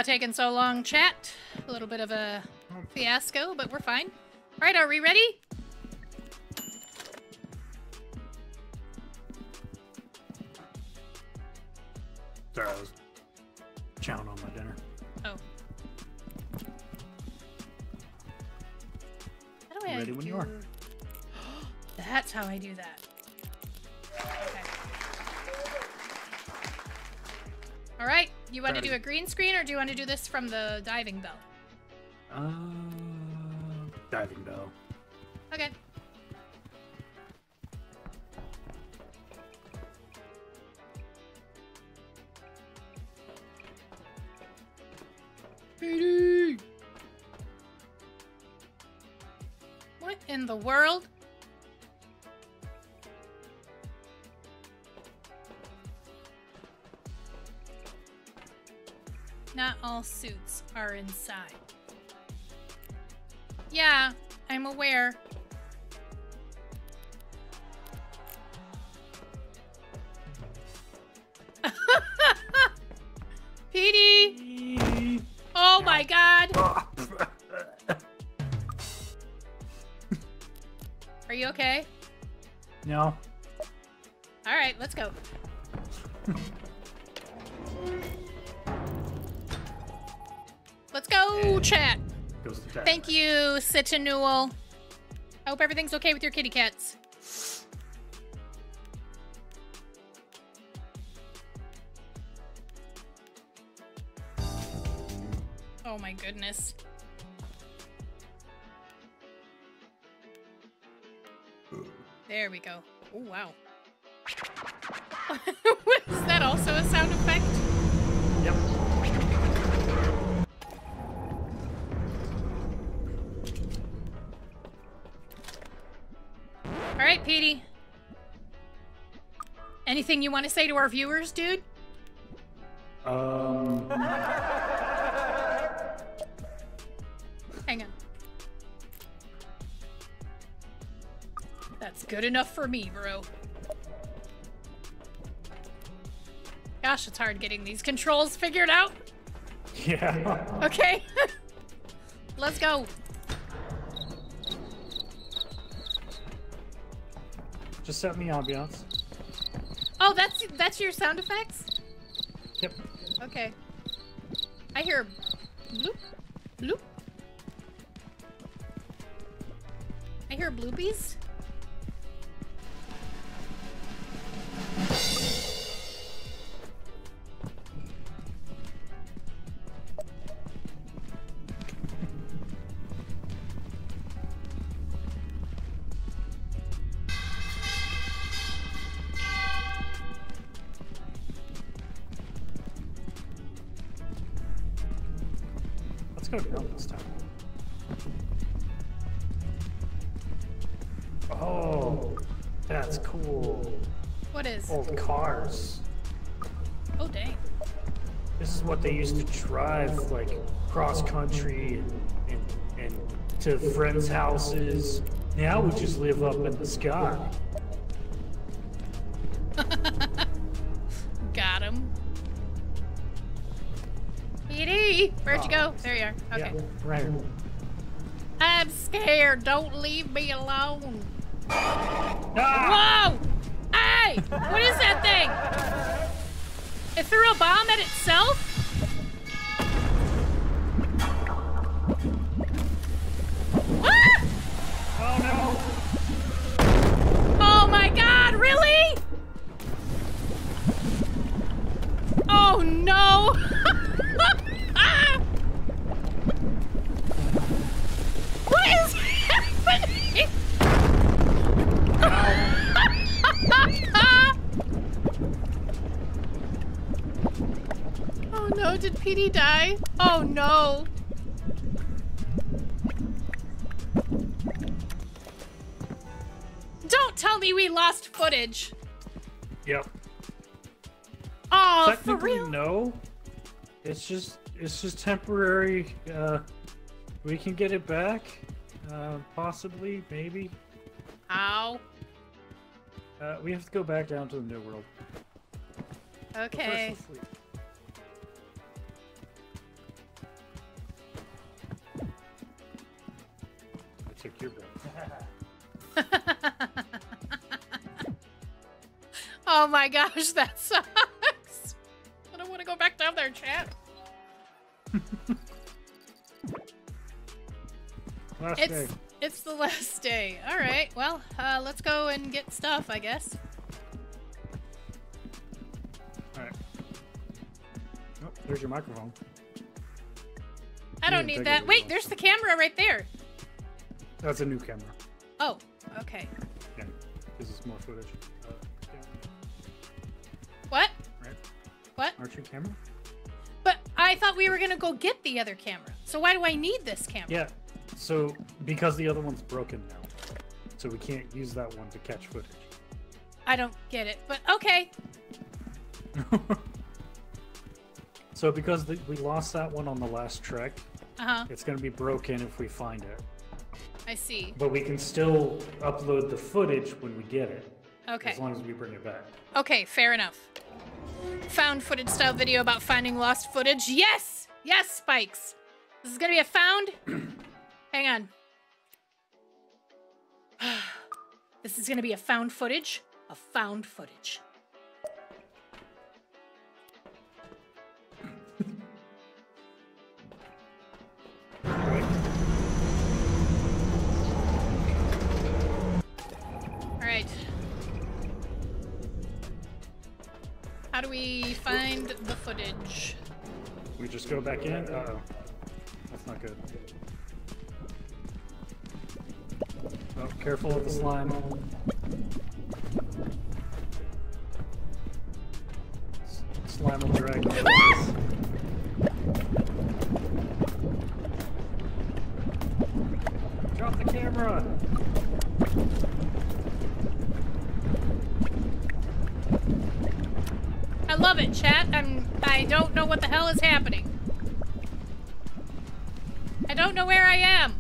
Taking so long, chat. A little bit of a fiasco, but we're fine. All right, are we ready? Want to Ready. do a green screen or do you want to do this from the diving bell? Uh, diving bell. Okay. Petey! What in the world? All suits are inside. Yeah, I'm aware. You, Citinual. I hope everything's okay with your kitty cats. You want to say to our viewers, dude? Um. Hang on. That's good enough for me, bro. Gosh, it's hard getting these controls figured out. Yeah. *laughs* Okay. *laughs* Let's go. Just set me ambiance. Oh, that's that's your sound effects? Yep. Okay. I hear bloop, bloop. I hear bloopies. Old cars. Oh dang. This is what they used to drive, like cross country and, and, and to friends' houses. Now we just live up in the sky. *laughs* Got him. Petey, where'd you go? There you are. Okay. Yeah, right. I'm scared. Don't leave me alone. Ah! What is that thing? It threw a bomb at itself? Did Petey die? Oh no. Don't tell me we lost footage. Yep. Oh, for Technically, real? no. It's just it's just temporary. Uh, we can get it back, uh, possibly, maybe. How? Uh, we have to go back down to the new world. Okay. Took your breath. oh my gosh, that *laughs* sucks. I don't want to go back down there, chat. *laughs* Last It's day. it's the last day. All right. Well, uh, let's go and get stuff, I guess. All right. Oh, there's your microphone. I don't need that. Wait, there's the camera right there. That's a new camera. Oh, okay. Yeah, gives us more footage. Uh, yeah, What? right? What? Aren't you camera? But I thought we were gonna go get the other camera. So why do I need this camera? Yeah. So because the other one's broken now, so we can't use that one to catch footage. I don't get it. But okay. *laughs* so because the, we lost that one on the last trek, Uh huh. it's gonna be broken if we find it. I see. But we can still upload the footage when we get it, Okay. as long as we bring it back. Okay, fair enough. Found footage style video about finding lost footage. Yes! Yes, Spikes! This is gonna be a found. *clears throat* Hang on. *sighs* This is gonna be a found footage. A found footage. Do we find the footage? We just go back in. Uh oh, that's not good. Oh, careful of the slime. Slime will drag! Drop the camera. I love it, chat. I'm I don't know what the hell is happening. I don't know where I am.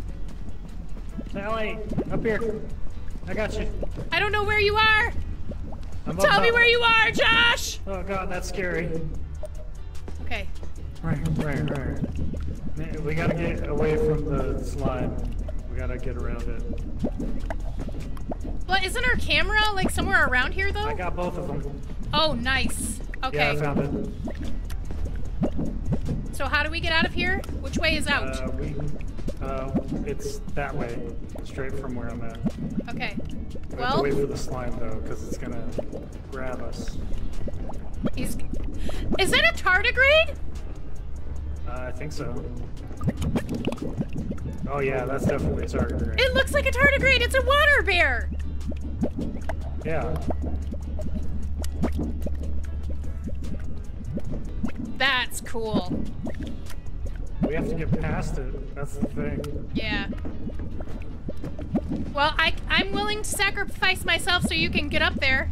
Sally, up here. I got you. I don't know where you are. I'm Tell me where you are, Josh. Oh god, that's scary. Okay. Right, right, right. Man, We gotta get away from the slime. We gotta get around it. But isn't our camera like somewhere around here though? I got both of them. Oh, nice. Yeah, Okay. I found it. so how do we get out of here? Which way is out? Uh, we, uh, it's that way, straight from where I'm at. okay. We have Well, to wait for the slime though, because it's gonna grab us. he's. Is that a tardigrade? Uh, I think so. Oh yeah, that's definitely a tardigrade. It looks like a tardigrade. It's a water bear. Yeah. Cool. We have to get past it. That's the thing. Yeah. Well, I I'm willing to sacrifice myself so you can get up there.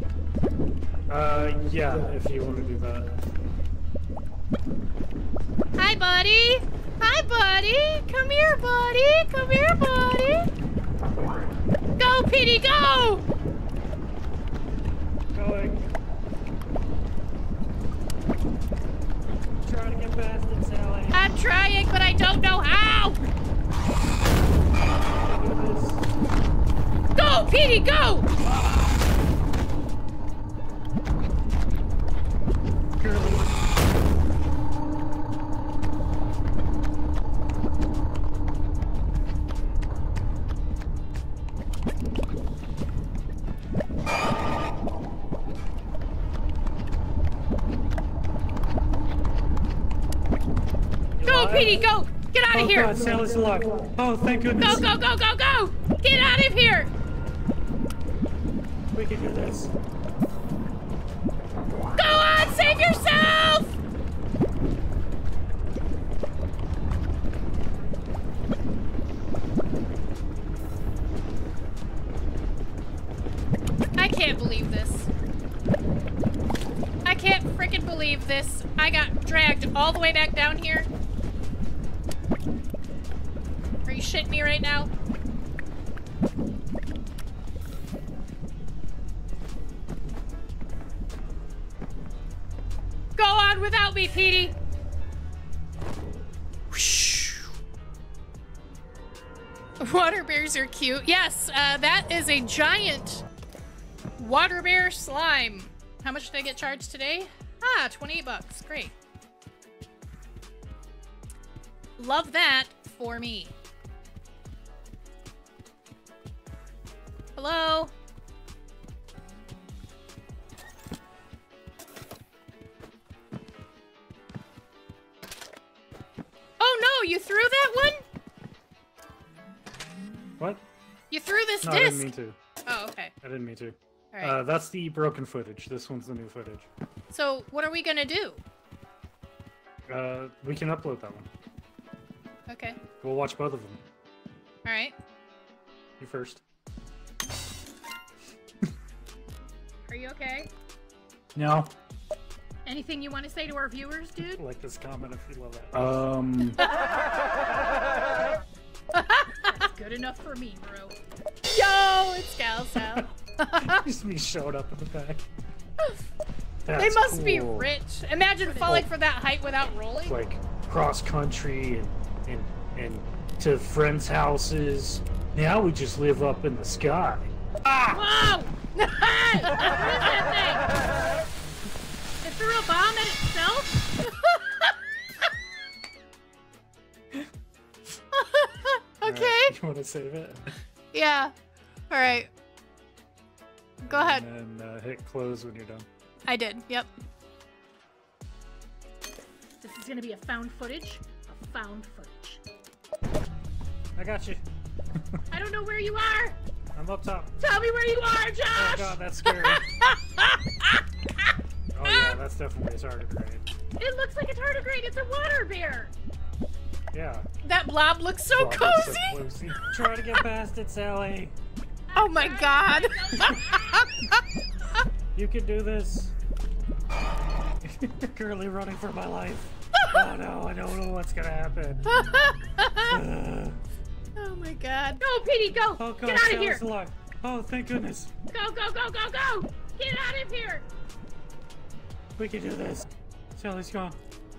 Uh, yeah, if you want to do that. Hi, buddy. Hi, buddy. Come here, buddy. Come here, buddy. Go, Petey, go! Going. Trying to get past it, Sally. I'm trying, but I don't know how. Go, Petey, go! Go, here! god, Sally's locked. Oh, thank Go, goodness. go, go, go, go! Get out of here! We can do this. Go on, save yourself! I can't believe this. I can't freaking believe this. I got dragged all the way back down here. Are cute. Yes, uh, that is a giant water bear slime. How much did I get charged today? Ah, 28 bucks. Great. Love that for me. Hello? Oh no, you threw that one? You threw this No, I didn't mean to. Oh, okay. I didn't mean to. All right. Uh, that's the broken footage. This one's the new footage. so, what are we gonna do? Uh, we can upload that one. Okay. We'll watch both of them. All right. You first. Are you okay? No. Anything you want to say to our viewers, dude? Like this comment if you love it. Um. *laughs* Good enough for me, bro. Yo, it's GalSal. *laughs* just me showed up in the back. they That's must be rich. Imagine falling from that height without rolling. Like cross country and and and to friends' houses. Now we just live up in the sky. Ah! Whoa! *laughs* What is that thing? It threw a bomb at itself? You want to save it? Yeah. All right. Go ahead. And then uh, hit close when you're done. I did. Yep. This is gonna be a found footage. A found footage. I got you. I don't know where you are. I'm up top. Tell me where you are, Josh. Oh Josh. god, that's scary. *laughs* oh yeah, that's definitely a tardigrade. It looks like a tardigrade. It's a water bear. Yeah. That blob looks so Wow, that's so cozy. cozy. *laughs* Try to get past it, Sally. Oh my god. *laughs* You can do this. *laughs* Currently running for my life. Oh no, I don't know what's gonna happen. Uh, oh my god. Go, Petey, go. oh god, Get out of here. alive. Oh, thank goodness. Go, go, go, go, go. Get out of here. We can do this. Sally's gone.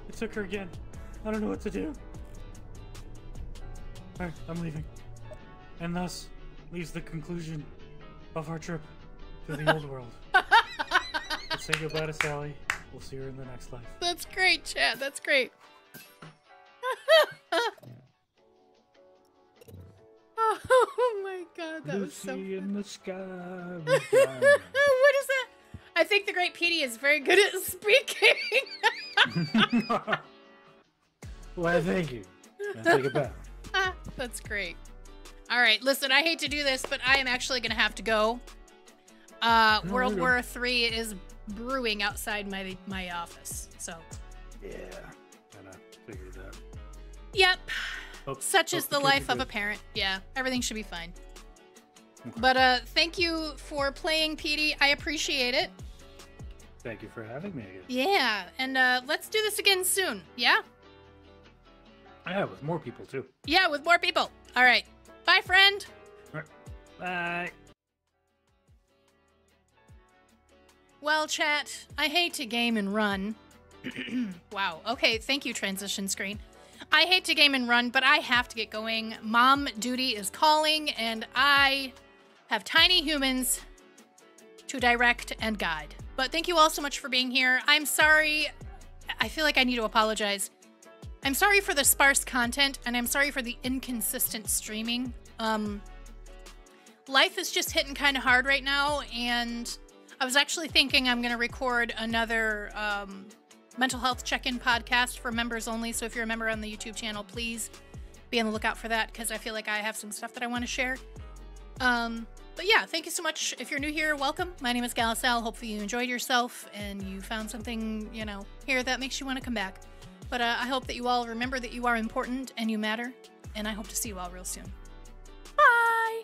It took her again. I don't know what to do. Alright, I'm leaving. And thus leaves the conclusion of our trip to the old world. *laughs* Let's say goodbye to Sally. We'll see her in the next life. That's great, Chad. That's great. *laughs* oh my god, that was so Lucy fun. in the sky. *laughs* what is that? I think the great Petey is very good at speaking. well, thank you. Take it back. *laughs* That's great. All right, listen, I hate to do this, but I am actually going to have to go. Uh, No, World War Three is brewing outside my my office. So, Yeah. Kind of figured that. yep, Hope- such hope is the life of a parent. Yeah, everything should be fine. Okay. But uh, thank you for playing, Petey. I appreciate it. Thank you for having me again. Yeah, and uh, let's do this again soon. Yeah, Yeah, with more people too. yeah, with more people. All right, bye, friend. Bye. Well, chat, I hate to game and run. *clears throat* wow. Okay, thank you, transition screen. I hate to game and run, but I have to get going. Mom duty is calling, and I have tiny humans to direct and guide. But thank you all so much for being here. I'm sorry. I feel like I need to apologize. I'm sorry for the sparse content, and I'm sorry for the inconsistent streaming. Um, life is just hitting kind of hard right now, and I was actually thinking I'm going to record another um, mental health check in podcast for members only. So if you're a member on the YouTube channel, please be on the lookout for that because I feel like I have some stuff that I want to share. Um, but yeah, thank you so much. If you're new here, welcome. My name is GalSal. Hopefully you enjoyed yourself and you found something, you know, here that makes you want to come back. But uh, I hope that you all remember that you are important and you matter, and I hope to see you all real soon. Bye!